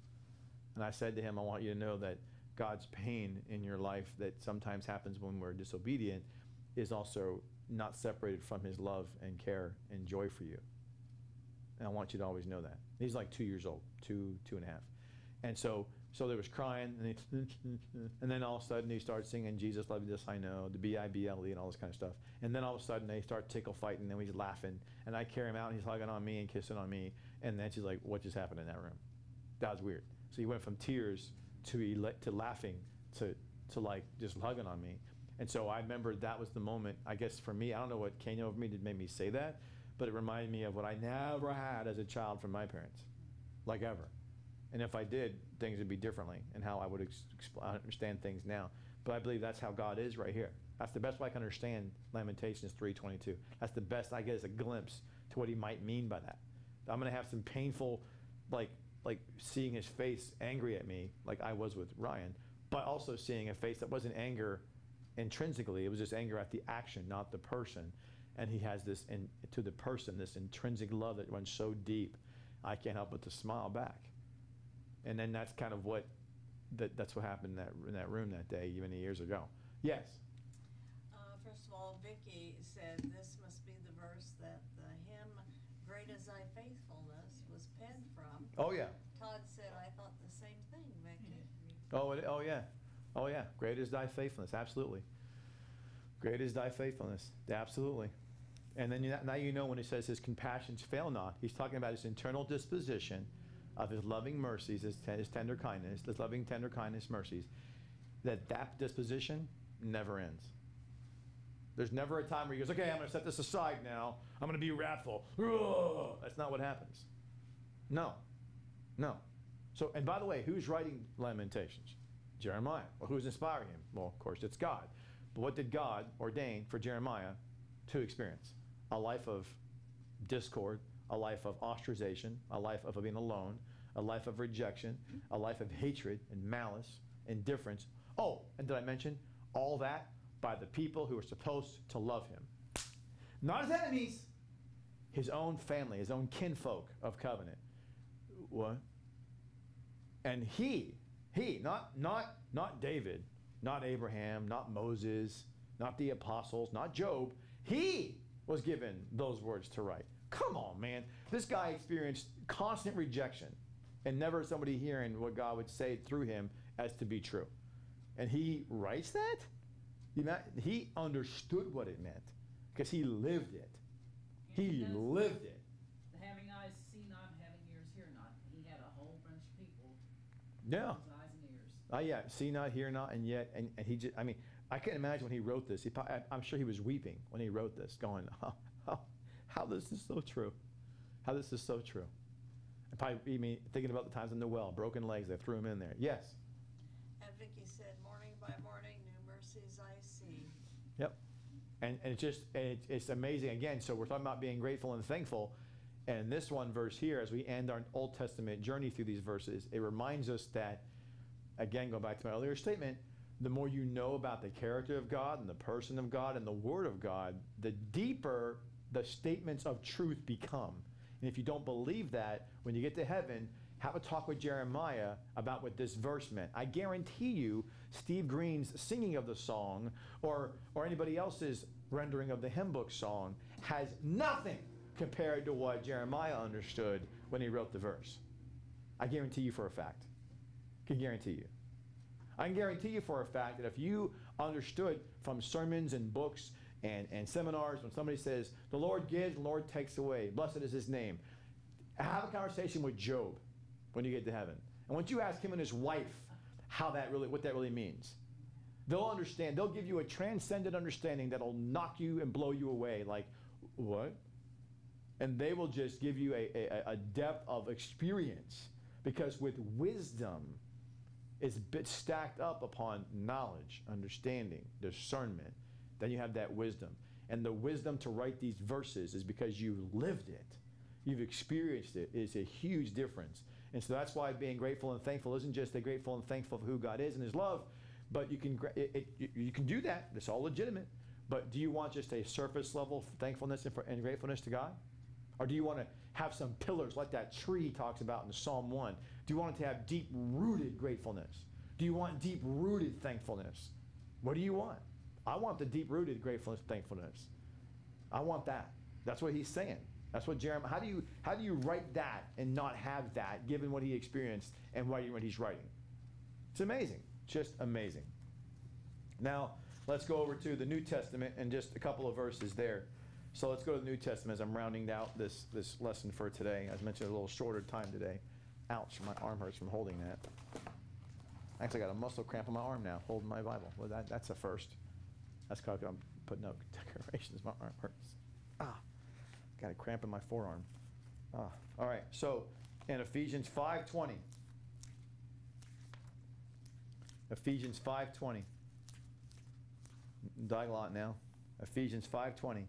And I said to him, I want you to know that God's pain in your life that sometimes happens when we're disobedient is also not separated from his love and care and joy for you. And I want you to always know that. He's like two years old, two, two and a half. And so, so there was crying, and, he, [LAUGHS] and then all of a sudden he starts singing "Jesus Love You This I Know," the B I B L E, and all this kind of stuff. And then all of a sudden they start tickle fighting, and then he's laughing, and I carry him out, and he's hugging on me and kissing on me, and then she's like, "What just happened in that room?" That was weird. So he went from tears to to laughing to to like just hugging on me, and so I remember that was the moment. I guess for me, I don't know what came over me that made me say that, but it reminded me of what I never had as a child from my parents, like ever. And if I did, things would be differently and how I would understand things now. But I believe that's how God is right here. That's the best way I can understand Lamentations 3.22. That's the best I get as a glimpse to what he might mean by that. I'm going to have some painful, like, like seeing his face angry at me, like I was with Ryan, but also seeing a face that wasn't anger intrinsically. It was just anger at the action, not the person. And he has this, in, to the person, this intrinsic love that runs so deep, I can't help but to smile back. And then that's kind of what, that, that's what happened in that, in that room that day, many years ago. Yes? Uh, first of all, Vicki said this Oh, yeah. Todd said, I thought the same thing, Vicky. Mm-hmm. Oh, it, oh, yeah. Oh, yeah. Great is thy faithfulness. Absolutely. Great is thy faithfulness. Absolutely. And then you, now you know when he says his compassions fail not, he's talking about his internal disposition of his loving mercies, his, his tender kindness, his loving tender kindness, mercies, that that disposition never ends. There's never a time where he goes, okay, I'm going to set this aside now. I'm going to be wrathful. Ugh. That's not what happens. No. No. So, and by the way, who's writing Lamentations? Jeremiah. Well, who's inspiring him? Well, of course, it's God. But what did God ordain for Jeremiah to experience a life of discord, a life of ostracization, a life of being alone, a life of rejection, a life of hatred and malice, indifference. Oh, and did I mention all that by the people who are supposed to love him? Not his enemies, his own family, his own kinfolk of covenant. What? And he, he, not not not David, not Abraham, not Moses, not the apostles, not Job. He was given those words to write. Come on, man. This guy experienced constant rejection and never somebody hearing what God would say through him as to be true. And he writes that? You not he understood what it meant because he lived it. He lived it. the Having eyes see not, having ears hear not. He had a whole bunch of people. Yeah. with Eyes and ears. Oh yeah, see not, hear not, and yet, and, and he just, I mean, I can't imagine when he wrote this. He, prob- I, I'm sure he was weeping when he wrote this, going, how, [LAUGHS] how, how this is so true. How this is so true. And probably, I mean, thinking about the times in the well, broken legs, they threw him in there. Yes. And Vicky said, morning by morning, new mercies I see. Yep. And, and it's just, and it, it's amazing. Again, so we're talking about being grateful and thankful. And this one verse here, as we end our Old Testament journey through these verses, it reminds us that, again, going back to my earlier statement, the more you know about the character of God and the person of God and the Word of God, the deeper the statements of truth become. And if you don't believe that, when you get to heaven, have a talk with Jeremiah about what this verse meant. I guarantee you, Steve Green's singing of the song or, or anybody else's rendering of the hymn book song has nothing compared to what Jeremiah understood when he wrote the verse. I guarantee you for a fact. Can guarantee you. I can guarantee you for a fact that if you understood from sermons and books and, and seminars when somebody says, the Lord gives, the Lord takes away, blessed is his name, have a conversation with Job when you get to heaven. And once you ask him and his wife how that really, what that really means, they'll understand, they'll give you a transcendent understanding that'll knock you and blow you away. Like, what? And they will just give you a, a, a depth of experience because with wisdom, it's bit stacked up upon knowledge, understanding, discernment. Then you have that wisdom. And the wisdom to write these verses is because you lived it. You've experienced it. It's a huge difference. And so that's why being grateful and thankful isn't just a grateful and thankful for who God is and his love, but you can it, it, you- you can do that. It's all legitimate. But do you want just a surface level thankfulness and, for, and gratefulness to God? Or do you want to have some pillars like that tree talks about in Psalm 1? Do you want it to have deep rooted gratefulness? Do you want deep rooted thankfulness? What do you want? I want the deep rooted gratefulness, thankfulness. I want that. That's what he's saying. That's what Jeremiah. How do you how do you write that and not have that, given what he experienced and what, what he's writing? It's amazing, just amazing. Now let's go over to the New Testament and just a couple of verses there. So let's go to the New Testament as I'm rounding out this this lesson for today. As mentioned, a little shorter time today. Ouch, my arm hurts from holding that. Actually, I got a muscle cramp on my arm now, holding my Bible. Well, that, that's a first. That's because I'm putting up [LAUGHS] decorations. My arm hurts. Ah, got a cramp in my forearm. Ah, all right. So, in Ephesians 5:20. Ephesians 5:20. Dying a lot now. Ephesians 5:20.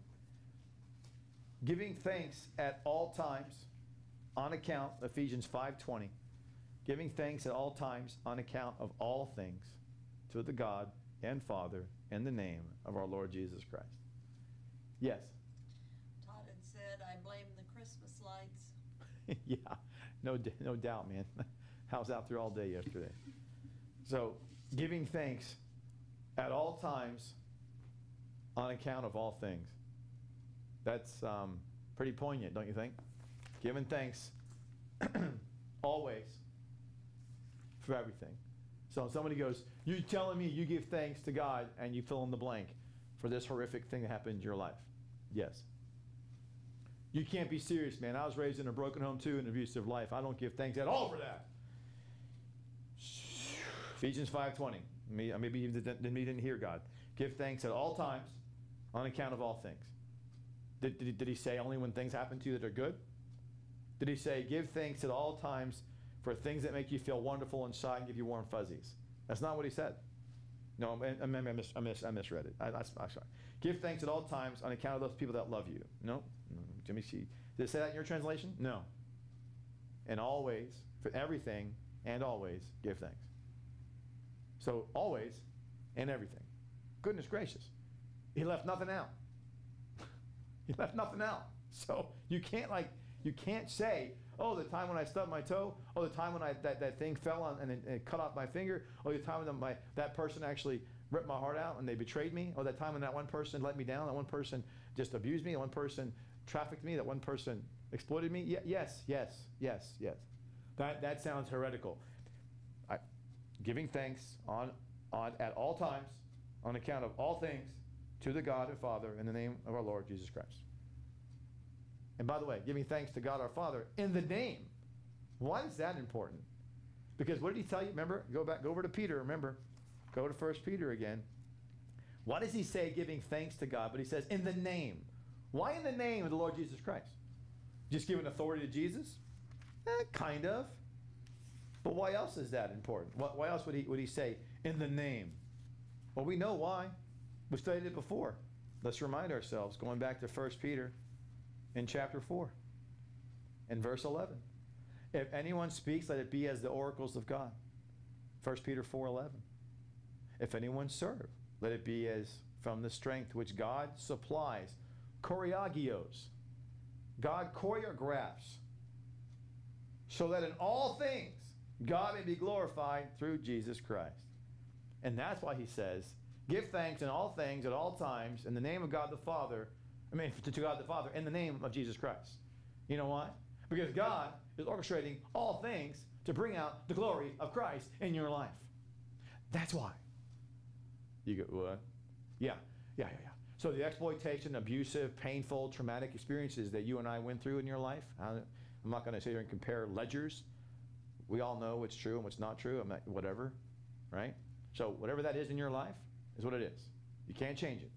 Giving thanks at all times on account Ephesians 5:20. Giving thanks at all times on account of all things to the God and Father in the name of our Lord Jesus Christ. Yes. Todd had said, I blame the Christmas lights. [LAUGHS] yeah, no, no doubt, man. [LAUGHS] I was out there all day yesterday. So, giving thanks at all times on account of all things. That's um, pretty poignant, don't you think? Giving thanks [CLEARS THROAT] always for everything. So somebody goes, "You're telling me you give thanks to God and you fill in the blank for this horrific thing that happened in your life? Yes. You can't be serious, man. I was raised in a broken home too, an abusive life. I don't give thanks at all for that. [SIGHS] Ephesians 5.20. Maybe you maybe you didn't hear God. Give thanks at all times on account of all things. Did, did, he- did he say only when things happen to you that are good? Did he say give thanks at all times for things that make you feel wonderful inside and give you warm fuzzies? That's not what he said. No, I, I, I, mis, I, mis, I misread it. I, that's, I'm sorry. Give thanks at all times on account of those people that love you. No, no. Jimmy C. Did it say that in your translation? No. And always, for everything and always, give thanks. So always and everything. Goodness gracious. He left nothing out. [LAUGHS] he left nothing out. So you can't like you can't say, oh, the time when I stubbed my toe, oh, the time when I that, that thing fell on and it, it cut off my finger, oh, the time when my that person actually ripped my heart out and they betrayed me, oh, that time when that one person let me down, that one person just abused me, that one person trafficked me, that one person exploited me. Y- yes, yes, yes, yes. That that sounds heretical. I, giving thanks on on at all times, on account of all things, to the God and Father in the name of our Lord Jesus Christ. And by the way, giving thanks to God our Father in the name. Why is that important? Because what did he tell you? Remember, go back, go over to Peter. Remember, go to First Peter again. Why does he say giving thanks to God? But he says in the name. Why in the name of the Lord Jesus Christ? Just giving authority to Jesus? Eh, kind of. But why else is that important? Why else would he, would he say in the name? Well, we know why. We studied it before. Let's remind ourselves, going back to 1 Peter in chapter 4 in verse 11. If anyone speaks, let it be as the oracles of God. 1 Peter 4:11. If anyone serve, let it be as from the strength which God supplies. Choreagios. God choreographs so that in all things God may be glorified through Jesus Christ. And that's why he says, Give thanks in all things at all times in the name of God the Father. I mean, to God the Father, in the name of Jesus Christ. You know why? Because God is orchestrating all things to bring out the glory of Christ in your life. That's why. You go, what? Yeah, yeah, yeah, yeah. So the exploitation, abusive, painful, traumatic experiences that you and I went through in your life, I'm not going to sit here and compare ledgers. We all know what's true and what's not true. I'm not, whatever, right? So whatever that is in your life is what it is. You can't change it.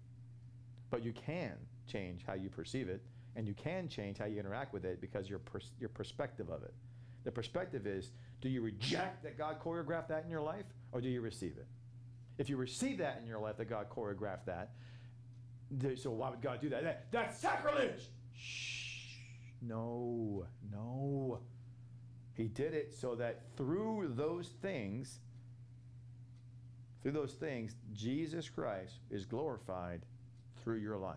But you can change how you perceive it, and you can change how you interact with it because your, pers- your perspective of it. The perspective is do you reject that God choreographed that in your life, or do you receive it? If you receive that in your life, that God choreographed that, so why would God do that? that that's sacrilege! Shh. No, no. He did it so that through those things, through those things, Jesus Christ is glorified through your life.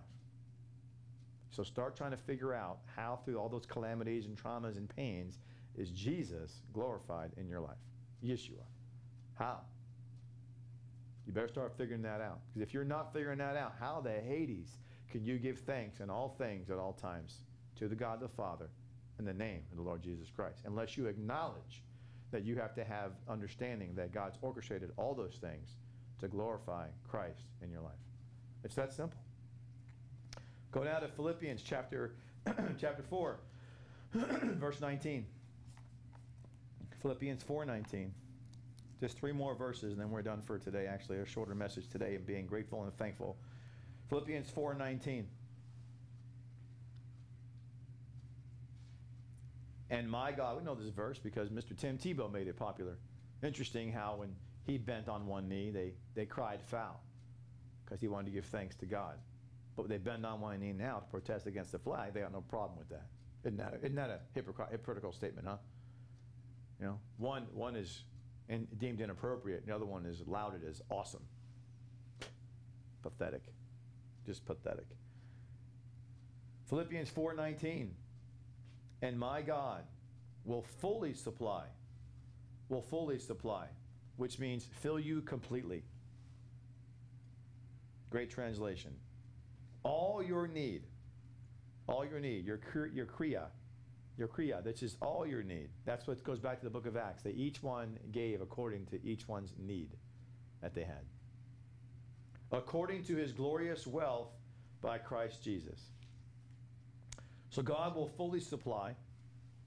So start trying to figure out how, through all those calamities and traumas and pains, is Jesus glorified in your life? Yeshua. How? You better start figuring that out. Because if you're not figuring that out, how the Hades can you give thanks in all things at all times to the God the Father in the name of the Lord Jesus Christ? Unless you acknowledge that you have to have understanding that God's orchestrated all those things to glorify Christ in your life. It's that simple. Go now to Philippians chapter [CLEARS THROAT] chapter 4 [CLEARS THROAT] verse 19. Philippians 4:19. Just three more verses and then we're done for today actually a shorter message today of being grateful and thankful. Philippians 4:19. And my God, we know this verse because Mr. Tim Tebow made it popular. Interesting how when he bent on one knee, they, they cried foul because he wanted to give thanks to God. But they bend on one knee now to protest against the flag, they got no problem with that. Isn't that, isn't that a hypocritical statement, huh? You know, one, one is in, deemed inappropriate, the other one is lauded as awesome. Pathetic. Just pathetic. Philippians 4:19 and my God will fully supply will fully supply which means fill you completely. Great translation. All your need, all your need, your, your kriya, your kriya, that's just all your need. That's what goes back to the book of Acts. They each one gave according to each one's need that they had. According to his glorious wealth by Christ Jesus. So God will fully supply.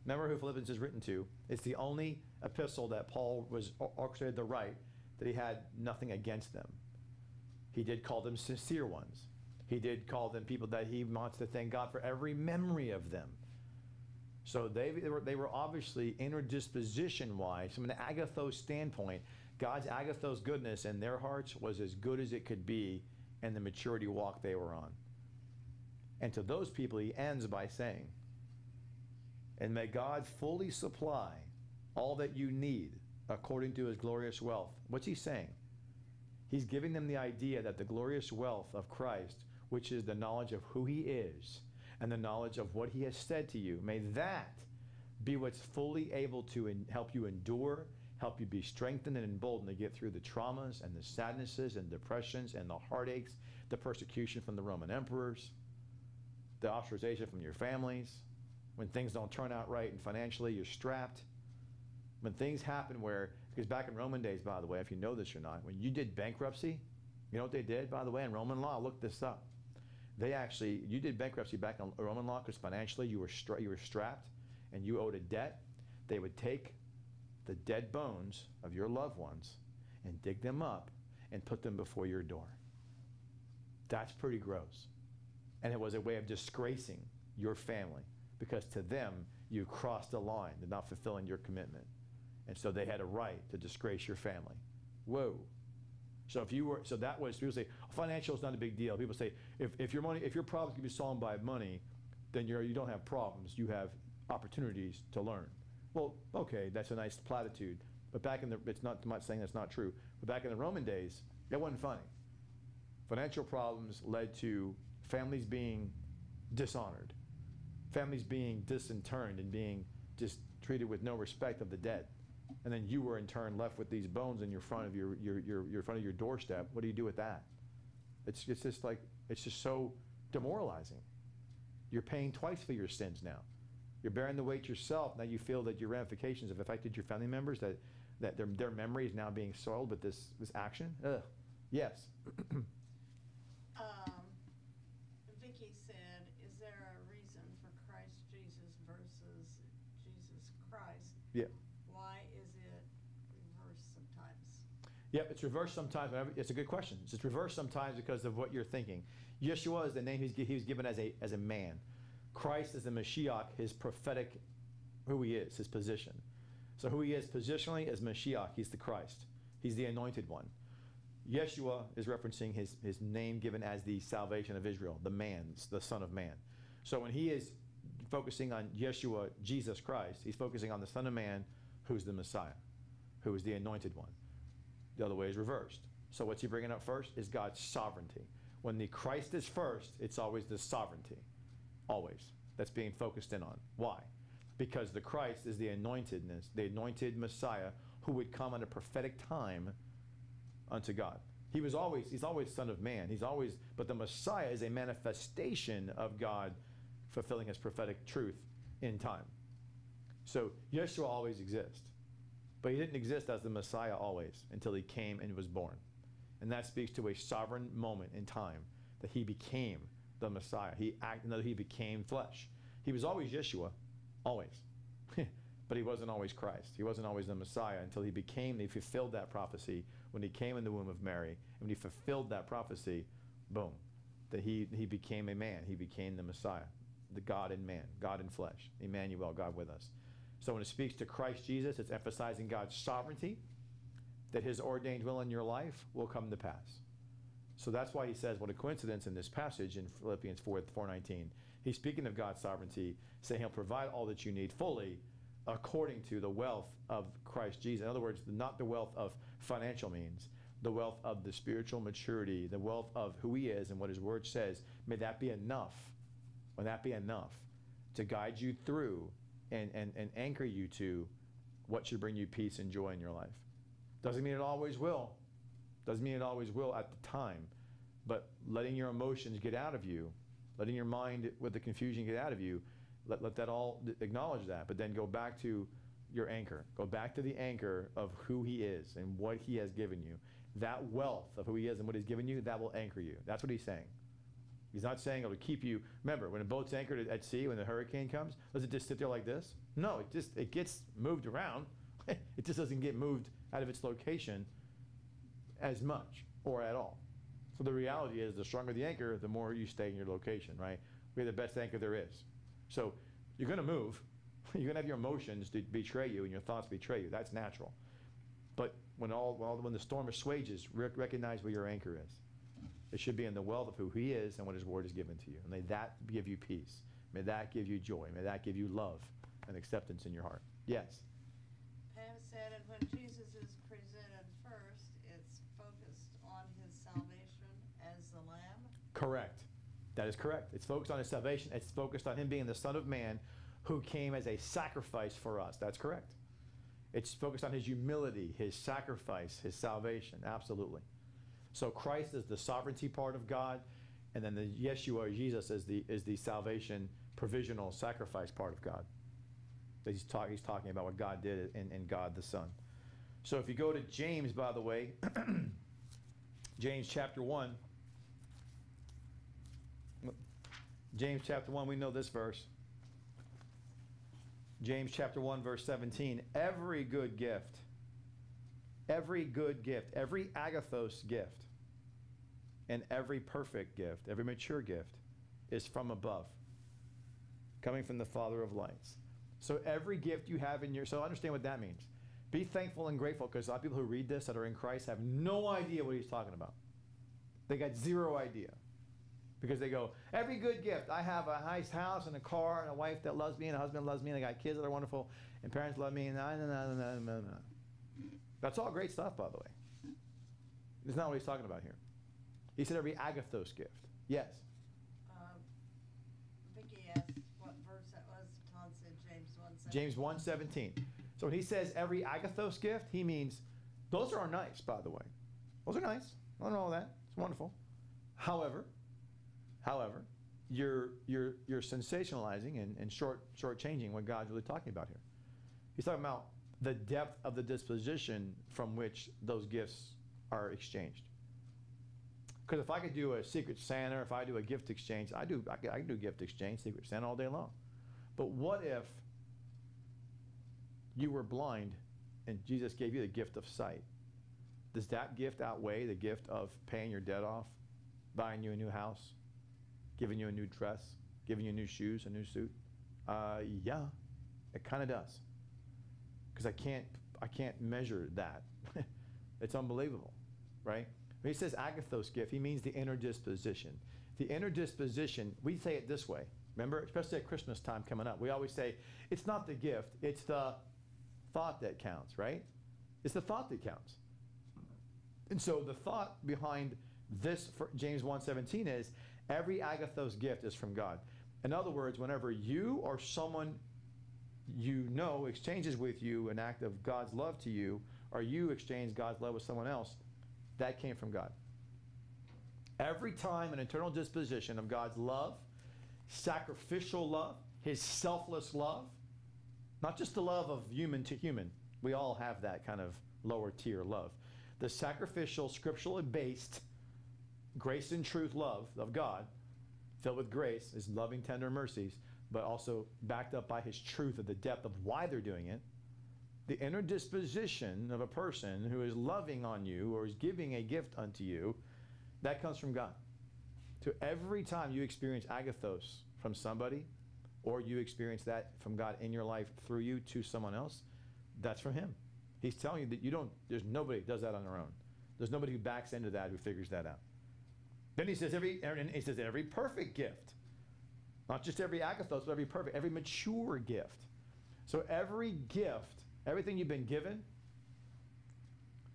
Remember who Philippians is written to. It's the only epistle that Paul was orchestrated to write that he had nothing against them. He did call them sincere ones. He did call them people that he wants to thank God for every memory of them. So they, they, were, they were obviously interdisposition wise, from an agathos standpoint, God's agathos goodness in their hearts was as good as it could be in the maturity walk they were on. And to those people, he ends by saying, And may God fully supply all that you need according to his glorious wealth. What's he saying? He's giving them the idea that the glorious wealth of Christ, which is the knowledge of who he is and the knowledge of what he has said to you, may that be what's fully able to help you endure, help you be strengthened and emboldened to get through the traumas and the sadnesses and depressions and the heartaches, the persecution from the Roman emperors, the ostracization from your families, when things don't turn out right and financially you're strapped. When things happen where, because back in Roman days, by the way, if you know this or not, when you did bankruptcy, you know what they did, by the way, in Roman law? Look this up. They actually, you did bankruptcy back in Roman law because financially you were, stra- you were strapped and you owed a debt. They would take the dead bones of your loved ones and dig them up and put them before your door. That's pretty gross. And it was a way of disgracing your family because to them, you crossed the line to not fulfilling your commitment. And so they had a right to disgrace your family. Whoa. So if you were, so that was, people say, financial is not a big deal. People say, if, if your money, if your problems can be solved by money, then you're, you don't have problems. You have opportunities to learn. Well, okay, that's a nice platitude. But back in the, it's not, I'm not saying that's not true, but back in the Roman days, that wasn't funny. Financial problems led to families being dishonored, families being disinterred and being just treated with no respect of the dead. And then you were in turn left with these bones in your front of your, your, your, your front of your doorstep. What do you do with that? It's, it's just like, it's just so demoralizing. You're paying twice for your sins now. You're bearing the weight yourself. Now you feel that your ramifications have affected your family members, that, that their, their memory is now being soiled with this, this action. Ugh. Yes. [CLEARS THROAT] Um, Vicky said, is there a reason for Christ Jesus versus Jesus Christ? Yeah. Why is it reversed sometimes? Yep, it's reversed sometimes. It's a good question. It's reversed sometimes because of what you're thinking. Yeshua is the name he's, he was given as a, as a man. Christ is the Mashiach, his prophetic, who he is, his position. So who he is positionally is Mashiach. He's the Christ. He's the anointed one. Yeshua is referencing his, his name given as the salvation of Israel, the man, the Son of Man. So when he is focusing on Yeshua, Jesus Christ, he's focusing on the Son of Man, who's the Messiah, who is the anointed one. The other way is reversed. So what's he bringing up first is God's sovereignty. When the Christ is first, it's always the sovereignty. Always. That's being focused in on. Why? Because the Christ is the anointedness, the anointed Messiah who would come at a prophetic time unto God. He was always, he's always Son of Man. He's always, but the Messiah is a manifestation of God fulfilling his prophetic truth in time. So Yeshua always exists. But he didn't exist as the Messiah always until he came and was born. And that speaks to a sovereign moment in time that he became the Messiah. He acted, he became flesh. He was always Yeshua, always. [LAUGHS] but he wasn't always Christ. He wasn't always the Messiah until he became, he fulfilled that prophecy when he came in the womb of Mary. And when he fulfilled that prophecy, boom, that he, he became a man. He became the Messiah, the God in man, God in flesh, Emmanuel, God with us. So when it speaks to Christ Jesus, it's emphasizing God's sovereignty, that his ordained will in your life will come to pass. So that's why he says, what a coincidence in this passage in Philippians 4, 4.19. He's speaking of God's sovereignty, saying he'll provide all that you need fully according to the wealth of Christ Jesus. In other words, not the wealth of financial means, the wealth of the spiritual maturity, the wealth of who he is and what his word says. May that be enough. May that be enough to guide you through and, and, and anchor you to what should bring you peace and joy in your life. Doesn't mean it always will. Doesn't mean it always will at the time. But letting your emotions get out of you, letting your mind with the confusion get out of you, let, let that all acknowledge that. But then go back to your anchor. Go back to the anchor of who he is and what he has given you. That wealth of who he is and what he's given you, that will anchor you. That's what he's saying. He's not saying it'll keep you. Remember, when a boat's anchored at sea, when the hurricane comes, does it just sit there like this? No, it just it gets moved around. [LAUGHS] it just doesn't get moved out of its location as much or at all. So the reality is, the stronger the anchor, the more you stay in your location, right? We have the best anchor there is. So you're going to move. [LAUGHS] You're going to have your emotions to betray you and your thoughts betray you. That's natural. But when all, when the storm assuages, rec- recognize where your anchor is. It should be in the wealth of who He is and what His Word has given to you. And may that give you peace. May that give you joy. May that give you love and acceptance in your heart. Yes. Pam said, and when Jesus is presented first, it's focused on his salvation as the lamb. Correct. That is correct. It's focused on his salvation. It's focused on him being the Son of Man who came as a sacrifice for us. That's correct. It's focused on his humility, his sacrifice, his salvation. Absolutely. So Christ is the sovereignty part of God, and then the Yeshua, Jesus, is the is the salvation provisional sacrifice part of God. That he's, talk, he's talking about what God did in, in God the Son. So if you go to James, by the way, [CLEARS THROAT] James chapter 1, James chapter 1, we know this verse. James chapter 1, verse 17. Every good gift, every good gift, every agathos gift, and every perfect gift, every mature gift is from above, coming from the Father of lights. So every gift you have in your, so understand what that means. Be thankful and grateful because a lot of people who read this that are in Christ have no idea what he's talking about. They got zero idea. Because they go, every good gift. I have a nice house and a car and a wife that loves me and a husband loves me and I got kids that are wonderful and parents love me and no, no, no, no, no, no. That's all great stuff, by the way. It's not what he's talking about here. He said every agathos gift. Yes. Um, asked what verse that was. Todd said James one. James 1.17. So when he says every agathos gift, he means those are nice, by the way. Those are nice. Nothing wrong with that. It's wonderful. However, however, you're you're you're sensationalizing and, and short shortchanging what God's really talking about here. He's talking about the depth of the disposition from which those gifts are exchanged. Because if I could do a secret Santa, if I do a gift exchange, I do I can, I can do gift exchange, secret Santa all day long. But what if you were blind and Jesus gave you the gift of sight? Does that gift outweigh the gift of paying your debt off, buying you a new house, giving you a new dress, giving you new shoes, a new suit? Uh, yeah, it kind of does. Because I can't, I can't measure that. [LAUGHS] it's unbelievable, right? When he says agathos gift, he means the inner disposition. The inner disposition, we say it this way. Remember, especially at Christmas time coming up, we always say, it's not the gift, it's the thought that counts, right? It's the thought that counts. And so the thought behind this for James 1:17 is every agathos gift is from God. In other words, whenever you or someone you know exchanges with you an act of God's love to you, or you exchange God's love with someone else, that came from God. Every time an internal disposition of God's love, sacrificial love, his selfless love, not just the love of human to human. We all have that kind of lower tier love. The sacrificial, scripturally based, grace and truth love of God, filled with grace, his loving, tender mercies, but also backed up by his truth of the depth of why they're doing it. The inner disposition of a person who is loving on you or is giving a gift unto you, that comes from God. So every time you experience agathos from somebody, or you experience that from God in your life through you to someone else, that's from Him. He's telling you that you don't, there's nobody that does that on their own. There's nobody who backs into that who figures that out. Then he says every, and he says every perfect gift, not just every agathos, but every perfect, every mature gift. So every gift, everything you've been given,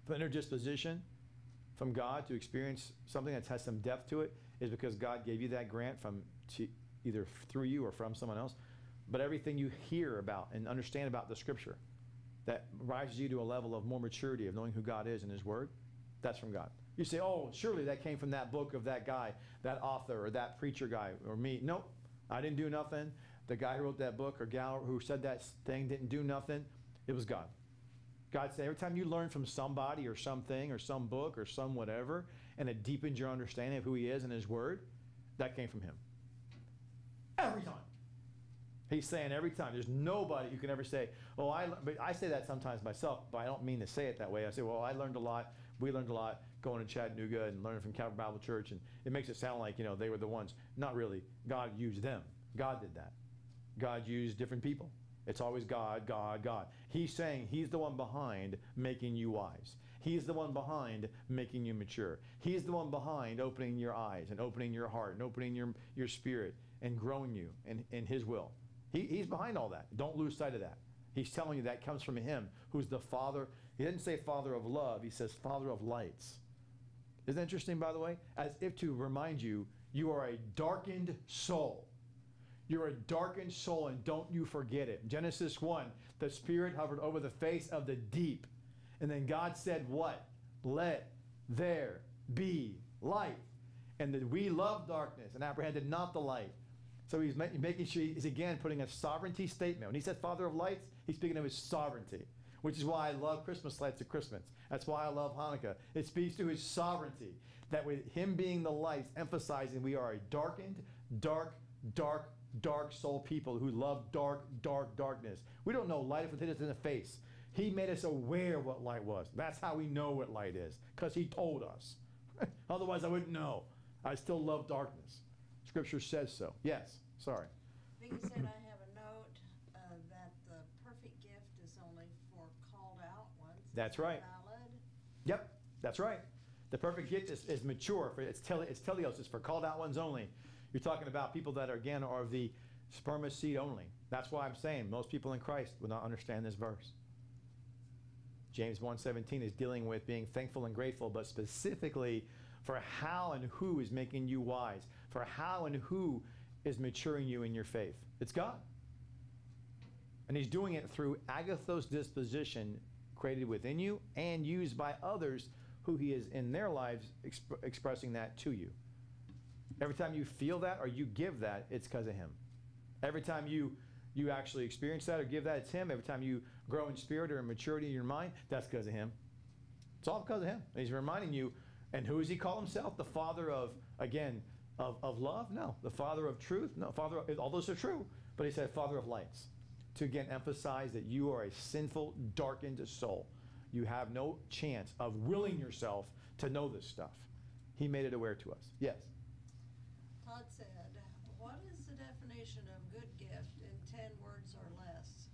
from inner disposition, from God to experience something that has some depth to it, is because God gave you that grant from either through you or from someone else. But everything you hear about and understand about the Scripture that rises you to a level of more maturity of knowing who God is and His Word, that's from God. You say, oh, surely that came from that book of that guy, that author, or that preacher guy, or me. Nope, I didn't do nothing. The guy who wrote that book or gal who said that thing didn't do nothing. It was God. God said every time you learn from somebody or something or some book or some whatever, and it deepens your understanding of who He is and His Word, that came from Him. Every time. He's saying every time. There's nobody you can ever say, "Oh, I." But I say that sometimes myself, but I don't mean to say it that way. I say, "Well, I learned a lot. We learned a lot going to Chattanooga and learning from Calvary Bible Church," and it makes it sound like you know they were the ones. Not really. God used them. God did that. God used different people. It's always God, God, God. He's saying he's the one behind making you wise. He's the one behind making you mature. He's the one behind opening your eyes and opening your heart and opening your, your spirit and growing you in, in his will. He, he's behind all that. Don't lose sight of that. He's telling you that comes from him, who's the father. He didn't say father of love, he says father of lights. Isn't that interesting, by the way? As if to remind you, you are a darkened soul. You're a darkened soul, and don't you forget it. Genesis 1 the Spirit hovered over the face of the deep. And then God said, What? Let there be light. And that we love darkness and apprehended not the light. So he's ma- making sure he's again putting a sovereignty statement. When he says Father of lights, he's speaking of his sovereignty, which is why I love Christmas lights at Christmas. That's why I love Hanukkah. It speaks to his sovereignty. That with him being the lights, emphasizing we are a darkened, dark, dark, dark soul people who love dark, dark, darkness. We don't know light if it hit us in the face. He made us aware what light was. That's how we know what light is, because he told us. [LAUGHS] Otherwise, I wouldn't know. I still love darkness. Scripture says so. Yes, sorry. Vicky said, I have a note, uh, that the perfect gift is only for called out ones. That's right. Valid? Yep, that's right. The perfect gift is, is mature. For it's, tele, it's teleos. It's for called out ones only. You're talking about people that are, again are of the sperma seed only. That's why I'm saying most people in Christ would not understand this verse. James 1:17 is dealing with being thankful and grateful, but specifically for how and who is making you wise, for how and who is maturing you in your faith. It's God. And he's doing it through agathos disposition created within you and used by others who he is in their lives exp- expressing that to you. Every time you feel that or you give that, it's because of him. Every time you you actually experience that or give that, it's him. Every time you grow in spirit or in maturity in your mind, that's because of him. It's all because of him. And he's reminding you, and who does he call himself? The father of, again, of, of love? No. The father of truth? No. Father of, all those are true. But he said father of lights. To again emphasize that you are a sinful, darkened soul. You have no chance of willing yourself to know this stuff. He made it aware to us. Yes. Todd said, what is the definition of good gift in ten words or less?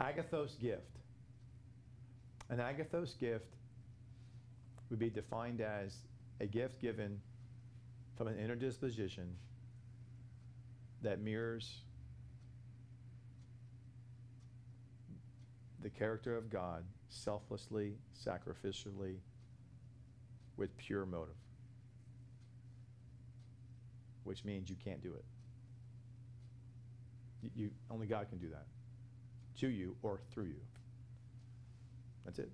[LAUGHS] agathos gift. An agathos gift would be defined as a gift given from an inner disposition that mirrors the character of God selflessly, sacrificially, with pure motive. Which means you can't do it. You, you only God can do that to you or through you. That's it.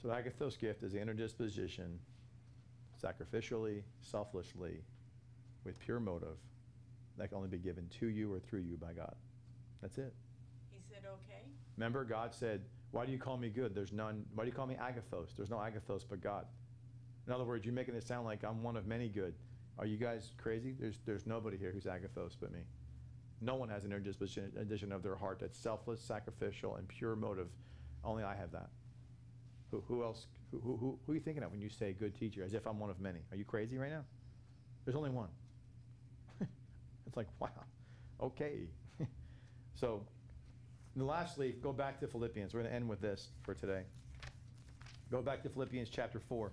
So agathos gift is the inner disposition, sacrificially, selflessly, with pure motive, that can only be given to you or through you by God. That's it. He said, okay. Remember, God said, Why do you call me good? There's none. Why do you call me agathos? There's no agathos but God. In other words, you're making it sound like I'm one of many good. Are you guys crazy? There's, there's nobody here who's agathos but me. No one has an inner disposition addition of their heart that's selfless, sacrificial, and pure motive. Only I have that. Who, who else? Who, who, who, who are you thinking of when you say good teacher? As if I'm one of many. Are you crazy right now? There's only one. [LAUGHS] it's like, wow. Okay. [LAUGHS] so, and lastly, go back to Philippians. We're going to end with this for today. Go back to Philippians chapter 4,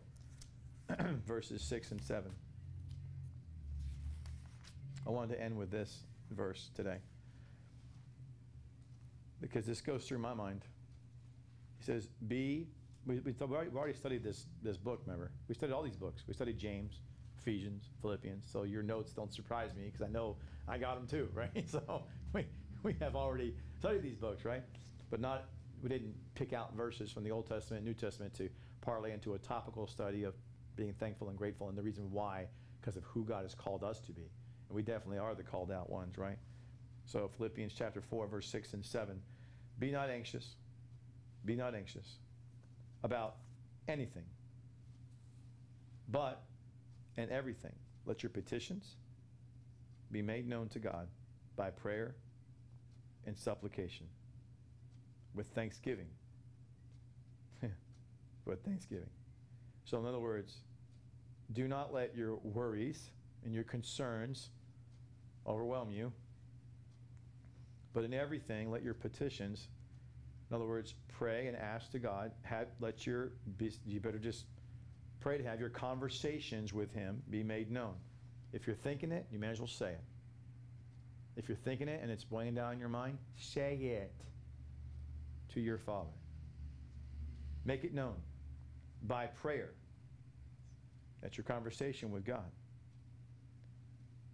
[CLEARS THROAT] verses 6 and 7. I wanted to end with this verse today because this goes through my mind. He says, Be, we, we, already studied this, this book, remember? We studied all these books. We studied James, Ephesians, Philippians. So your notes don't surprise me because I know I got them too, [LAUGHS] right? So we, we have already studied these books, right? But not, we didn't pick out verses from the Old Testament, New Testament to parlay into a topical study of being thankful and grateful and the reason why, because of who God has called us to be. And we definitely are the called out ones, right? So Philippians chapter 4, verse 6 and 7. Be not anxious. Be not anxious about anything. But in everything, let your petitions be made known to God by prayer and supplication with thanksgiving. [LAUGHS] with thanksgiving. So, in other words, do not let your worries and your concerns overwhelm you. But in everything, let your petitions, in other words, pray and ask to God. Have, let your, be, you better just pray to have your conversations with Him be made known. If you're thinking it, you may as well say it. If you're thinking it and it's weighing down in your mind, say it to your Father. Make it known by prayer. That's your conversation with God.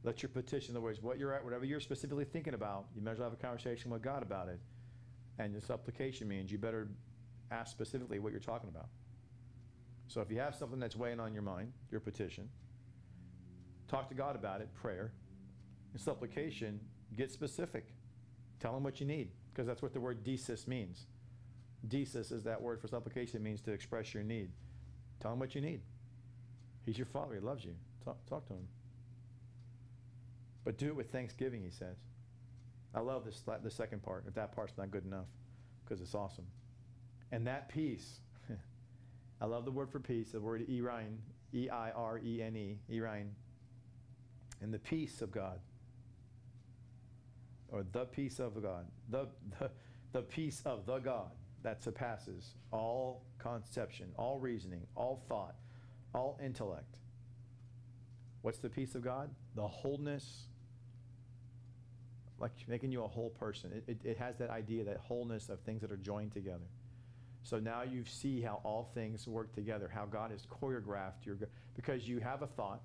Let your petition, in other words, what you're at, whatever you're specifically thinking about, you might as well have a conversation with God about it. And the supplication means you better ask specifically what you're talking about. So if you have something that's weighing on your mind, your petition, talk to God about it, prayer. In supplication, get specific. Tell him what you need, because that's what the word desis means. Desis is that word for supplication, it means to express your need. Tell him what you need. He's your father, he loves you. Talk, talk to him. But do it with thanksgiving, he says. I love this the second part, if that part's not good enough, because it's awesome. And that peace, [LAUGHS] I love the word for peace, the word Eirene, E I R E N E, Eirene. And the peace of God, or the peace of God, the, [LAUGHS] the, the peace of the God that surpasses all conception, all reasoning, all thought, all intellect. What's the peace of God? The wholeness, like making you a whole person. It, it, it, has that idea, that wholeness of things that are joined together. So now you see how all things work together, how God has choreographed your, because you have a thought,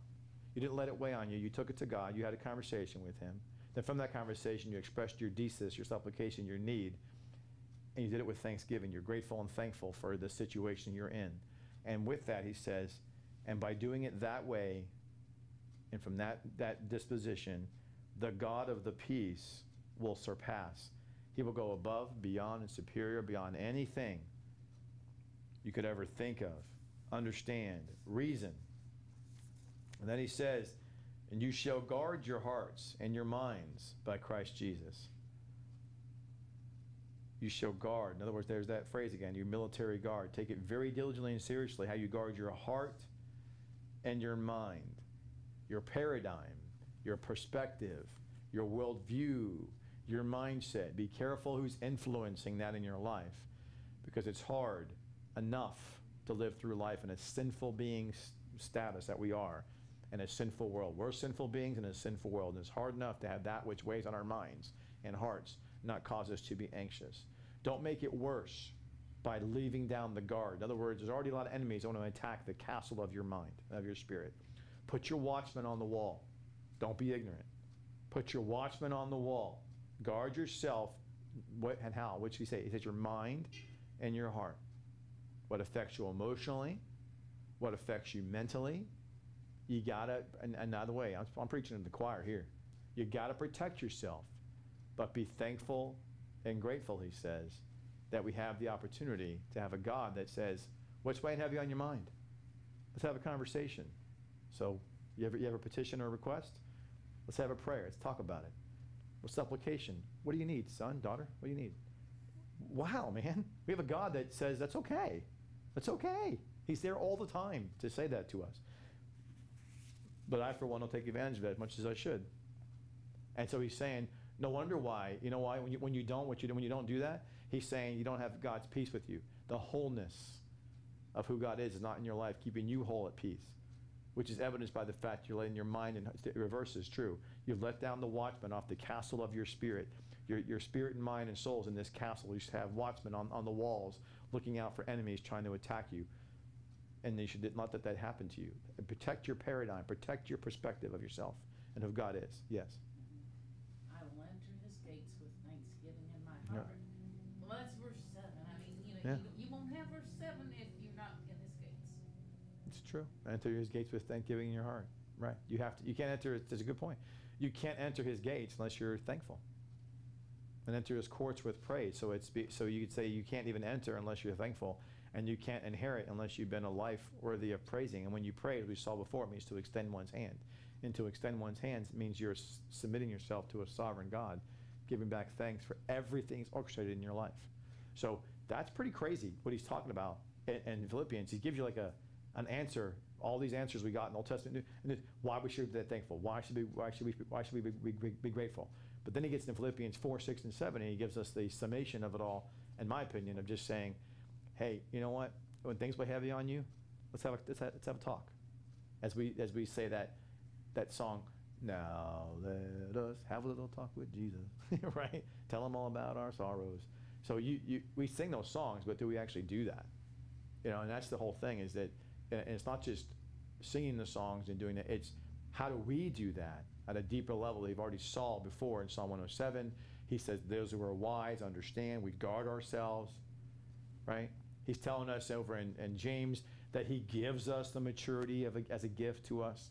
you didn't let it weigh on you, you took it to God, you had a conversation with Him. Then from that conversation, you expressed your desis, your supplication, your need, and you did it with thanksgiving. You're grateful and thankful for the situation you're in. And with that, he says, and by doing it that way, and from that, that disposition, the God of the peace will surpass. He will go above, beyond, and superior beyond anything you could ever think of, understand, reason. And then he says, and you shall guard your hearts and your minds by Christ Jesus you shall guard. In other words, there's that phrase again, your military guard. Take it very diligently and seriously how you guard your heart and your mind, your paradigm, your perspective, your worldview, your mindset. Be careful who's influencing that in your life because it's hard enough to live through life in a sinful being status that we are in a sinful world. We're sinful beings in a sinful world, and it's hard enough to have that which weighs on our minds and hearts not cause us to be anxious. Don't make it worse by leaving down the guard. In other words, there's already a lot of enemies that want to attack the castle of your mind, of your spirit. Put your watchman on the wall. Don't be ignorant. Put your watchman on the wall. Guard yourself. What and how? What should he say? He says your mind and your heart. What affects you emotionally? What affects you mentally? You gotta, and another way, I'm, I'm preaching to the choir here. You gotta protect yourself but be thankful and grateful, he says, that we have the opportunity to have a God that says, What's weighing heavy on your mind? Let's have a conversation. So, you have, you a petition or a request? Let's have a prayer. Let's talk about it. With supplication. What do you need, son, daughter? What do you need? Wow, man. We have a God that says that's okay. That's okay. He's there all the time to say that to us. But I, for one, don't take advantage of it as much as I should. And so he's saying, no wonder why. You know why? When you, when you don't, what you do, when you don't do that, he's saying you don't have God's peace with you. The wholeness of who God is is not in your life, keeping you whole at peace, which is evidenced by the fact you're letting your mind, and reverse is true. You've let down the watchman off the castle of your spirit. Your, your spirit and mind and souls in this castle. You should have watchmen on, on the walls looking out for enemies trying to attack you. And you should not let that happen to you. Protect your paradigm, protect your perspective of yourself and who God is. Yes. Yeah. Well, that's verse seven. I mean, you know, Yeah. you, you won't have verse seven if you're not in his gates. It's true. Enter his gates with thanksgiving in your heart. Right. You have to. You can't enter. That's a good point. You can't enter his gates unless you're thankful. And enter his courts with praise. So it's be, so you could say you can't even enter unless you're thankful, and you can't inherit unless you've been a life worthy of praising. And when you pray, as we saw before, it means to extend one's hand. And to extend one's hands means you're s- submitting yourself to a sovereign God giving back thanks for everything he's orchestrated in your life. So that's pretty crazy what he's talking about in, in Philippians. He gives you like a an answer all these answers we got in Old Testament, and why we should be thankful, why should we, why should we, why should we be, be, be- be grateful? But then he gets into Philippians four, six, and seven, and he gives us the summation of it all, in my opinion, of just saying, hey, you know what? When things weigh heavy on you, let's have a, let's have, let's have a talk. As we, as we say that, that song, now let us have a little talk with Jesus, [LAUGHS] right? Tell him all about our sorrows. So you, you, we sing those songs, but do we actually do that? You know, and that's the whole thing is that, and it's not just singing the songs and doing it, it's how do we do that at a deeper level? They've already saw before in Psalm 107. He says, Those who are wise understand, we guard ourselves, right? He's telling us over in, in James that he gives us the maturity of a, as a gift to us.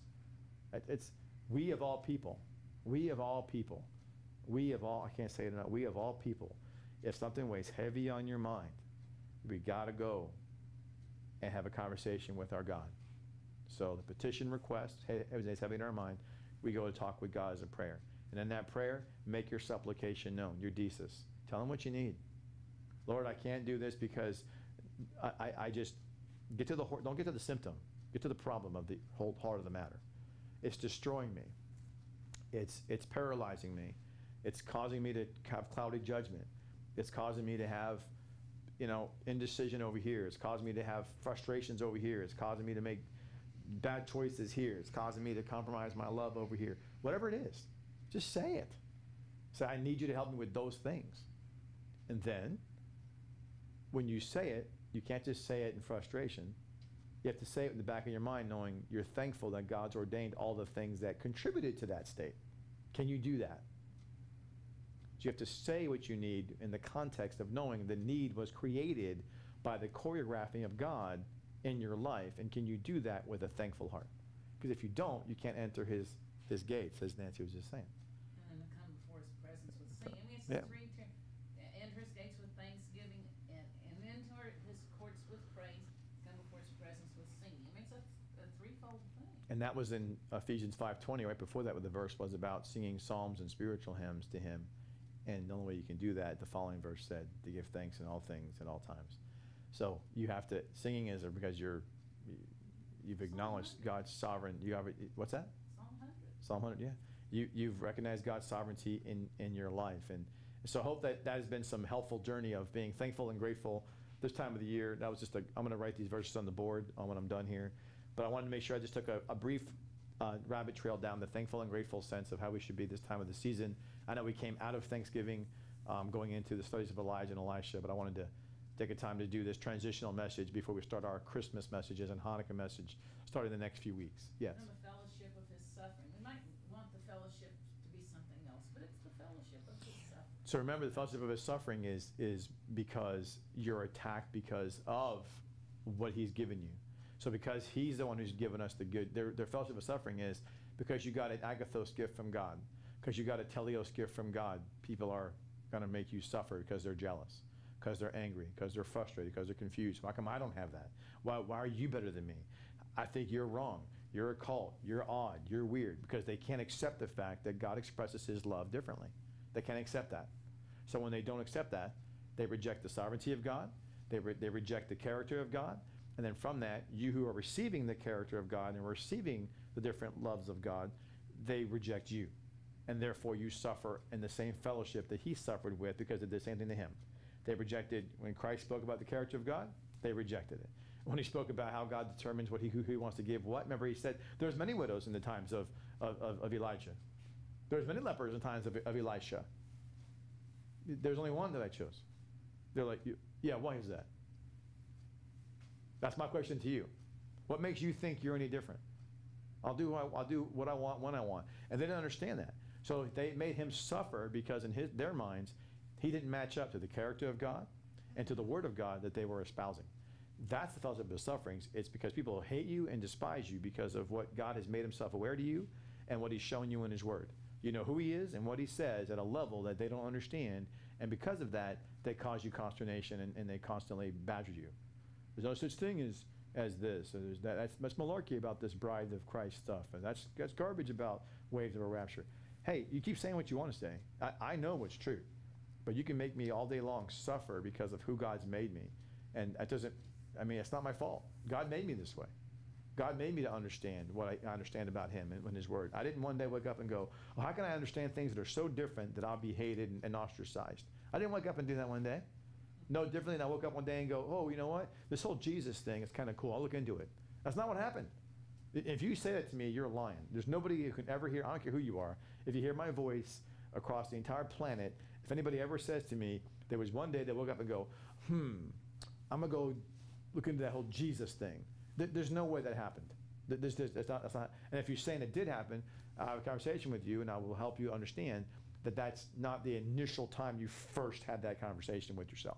It's we of all people, we of all people, we of all, I can't say it enough, we of all people, if something weighs heavy on your mind, we got to go and have a conversation with our God. So the petition request, hey, everything's heavy in our mind, we go to talk with God as a prayer. And in that prayer, make your supplication known, your desis. Tell him what you need. Lord, I can't do this because I, I, I just get to the don't get to the symptom, get to the problem of the whole heart of the matter. It's destroying me. It's it's paralyzing me. It's causing me to have cloudy judgment. It's causing me to have, you know, indecision over here. It's causing me to have frustrations over here. It's causing me to make bad choices here. It's causing me to compromise my love over here. Whatever it is, just say it. Say, I need you to help me with those things. And then, when you say it, you can't just say it in frustration. You have to say it in the back of your mind, knowing you're thankful that God's ordained all the things that contributed to that state. Can you do that? You have to say what you need in the context of knowing the need was created by the choreographing of God in your life. And can you do that with a thankful heart? Because if you don't, you can't enter his, his gates, as Nancy was just saying. And then come before his presence with singing. Mean, it's Yeah. three, enter his gates with thanksgiving and, and enter his courts with praise, come before his presence with singing. I mean, it's a, a threefold thing. And that was in Ephesians 5:20. Right before that, where the verse was about singing psalms and spiritual hymns to Him. And the only way you can do that, the following verse said, to give thanks in all things at all times. So you have to singing is because you're you've acknowledged God's sovereign. You have what's that? Psalm hundred. Psalm 100, yeah. You, you've recognized God's sovereignty in, in your life. And so I hope that that has been some helpful journey of being thankful and grateful this time of the year. That was just a, I'm going to write these verses on the board on when I'm done here. But I wanted to make sure I just took a, a brief uh, rabbit trail down the thankful and grateful sense of how we should be this time of the season. I know we came out of Thanksgiving um, going into the studies of Elijah and Elisha, but I wanted to take a time to do this transitional message before we start our Christmas messages and Hanukkah message starting the next few weeks. Yes. And the fellowship of his suffering. We might want the fellowship to be something else, but it's the fellowship of his suffering. So remember, the fellowship of his suffering is is because you're attacked because of what he's given you. So because he's the one who's given us the good, their, their fellowship of suffering is because you got an agathos gift from God, because you got a teleos gift from God. People are going to make you suffer because they're jealous, because they're angry, because they're frustrated, because they're confused. Why come I don't have that? Why, why are you better than me? I think you're wrong. You're a cult. You're odd. You're weird because they can't accept the fact that God expresses his love differently. They can't accept that. So when they don't accept that, they reject the sovereignty of God, they, re- they reject the character of God, and then from that, you who are receiving the character of God and receiving the different loves of God, they reject you. And therefore, you suffer in the same fellowship that he suffered with because they did the same thing to him. They rejected, when Christ spoke about the character of God, they rejected it. [LAUGHS] When he spoke about how God determines what he, who he wants to give what, remember he said, there's many widows in the times of, of, of, of Elijah. There's many lepers in the times of, of Elisha. There's only one that I chose. They're like, yeah, why is that? That's my question to you. What makes you think you're any different? I'll do, I'll do what I want when I want. And they didn't understand that. So they made him suffer because in his, their minds, he didn't match up to the character of God and to the word of God that they were espousing. That's the fellowship of the sufferings. It's because people hate you and despise you because of what God has made himself aware to you and what he's shown you in his word. You know who he is and what he says at a level that they don't understand. And because of that, they cause you consternation and, and they constantly badger you. There's no such thing as, as this. That, that's, that's malarkey about this bride of Christ stuff. And that's, that's garbage about waves of a rapture. Hey, you keep saying what you want to say. I, I know what's true. But you can make me all day long suffer because of who God's made me. And that doesn't, I mean, it's not my fault. God made me this way. God made me to understand what I, understand about Him and, and His Word. I didn't one day wake up and go, well, how can I understand things that are so different that I'll be hated and, and ostracized? I didn't wake up and do that one day. No differently than I woke up one day and go, oh, you know what? This whole Jesus thing is kind of cool. I'll look into it. That's not what happened. I- If you say that to me, you're lying. There's nobody who can ever hear, I don't care who you are, if you hear my voice across the entire planet, if anybody ever says to me, there was one day they woke up and go, hmm, I'm going to go look into that whole Jesus thing. Th- There's no way that happened. Th- that's not, that's not, and if you're saying it did happen, I'll have a conversation with you and I will help you understand that that's not the initial time you first had that conversation with yourself.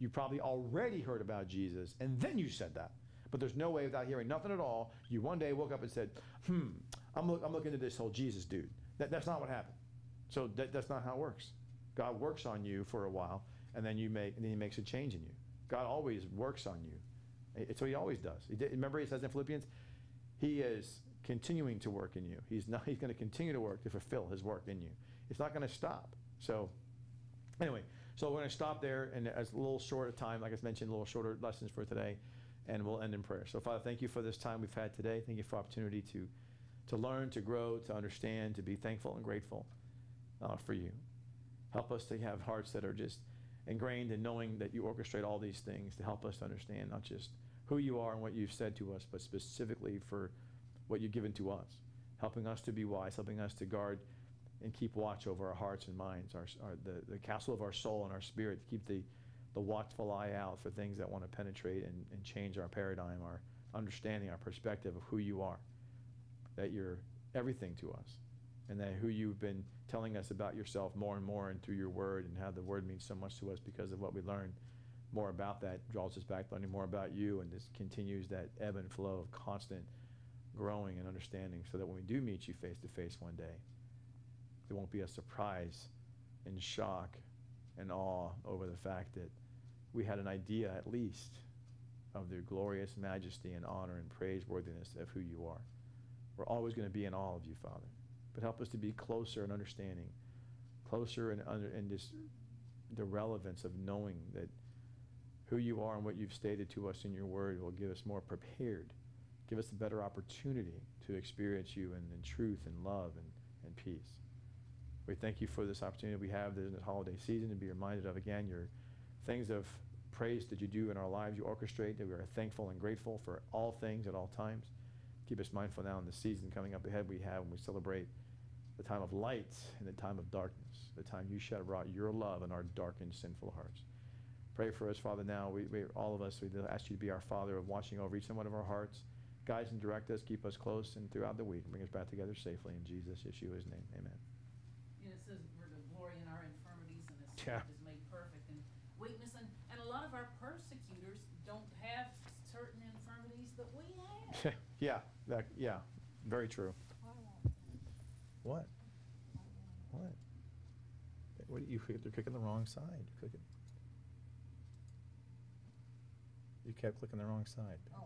You probably already heard about Jesus and then you said that. But there's no way without hearing nothing at all, you one day woke up and said, hmm, I'm, look, I'm looking into this whole Jesus dude. That, that's not what happened. So that, that's not how it works. God works on you for a while and then you make, and then he makes a change in you. God always works on you. It's what he always does. He did, remember he says in Philippians, he is continuing to work in you. He's not, [LAUGHS] he's going to continue to work to fulfill his work in you. It's not going to stop. So anyway, so we're going to stop there and as a little short of time, like I mentioned, a little shorter lessons for today, and we'll end in prayer. So Father, thank you for this time we've had today. Thank you for opportunity to to learn, to grow, to understand, to be thankful and grateful uh, for you. Help us to have hearts that are just ingrained in knowing that you orchestrate all these things to help us to understand not just who you are and what you've said to us, but specifically for what you've given to us, helping us to be wise, helping us to guard and keep watch over our hearts and minds, our, our the, the castle of our soul and our spirit, to keep the, the watchful eye out for things that want to penetrate and, and change our paradigm, our understanding, our perspective of who you are, that you're everything to us, and that who you've been telling us about yourself more and more and through your word and how the word means so much to us because of what we learn. more about that draws us back learning more about you and this continues that ebb and flow of constant growing and understanding so that when we do meet you face to face one day there won't be a surprise and shock and awe over the fact that we had an idea at least of the glorious majesty and honor and praiseworthiness of who you are we're always going to be in awe of you father but help us to be closer in understanding, closer and under and just the relevance of knowing that who you are and what you've stated to us in your word will give us more prepared, give us a better opportunity to experience you in, in truth and love and, and peace. We thank you for this opportunity we have in this holiday season to be reminded of again your things of praise that you do in our lives, you orchestrate, that we are thankful and grateful for all things at all times. Keep us mindful now in the season coming up ahead we have when we celebrate the time of light and the time of darkness, the time you shed abroad your love in our darkened, sinful hearts. Pray for us, Father, now. We, we, all of us, we ask you to be our Father of watching over each and one of our hearts. Guide and direct us, keep us close, and throughout the week, bring us back together safely. In Jesus, Yeshua's name, amen. Know, it says we're to glory in our infirmities and the Yeah. Spirit is made perfect in weakness. And, and a lot of our persecutors don't have certain infirmities that we have. Yeah, that, yeah, very true. What? What? What you, they're clicking the wrong side. You're clicking. You kept clicking the wrong side. Oh,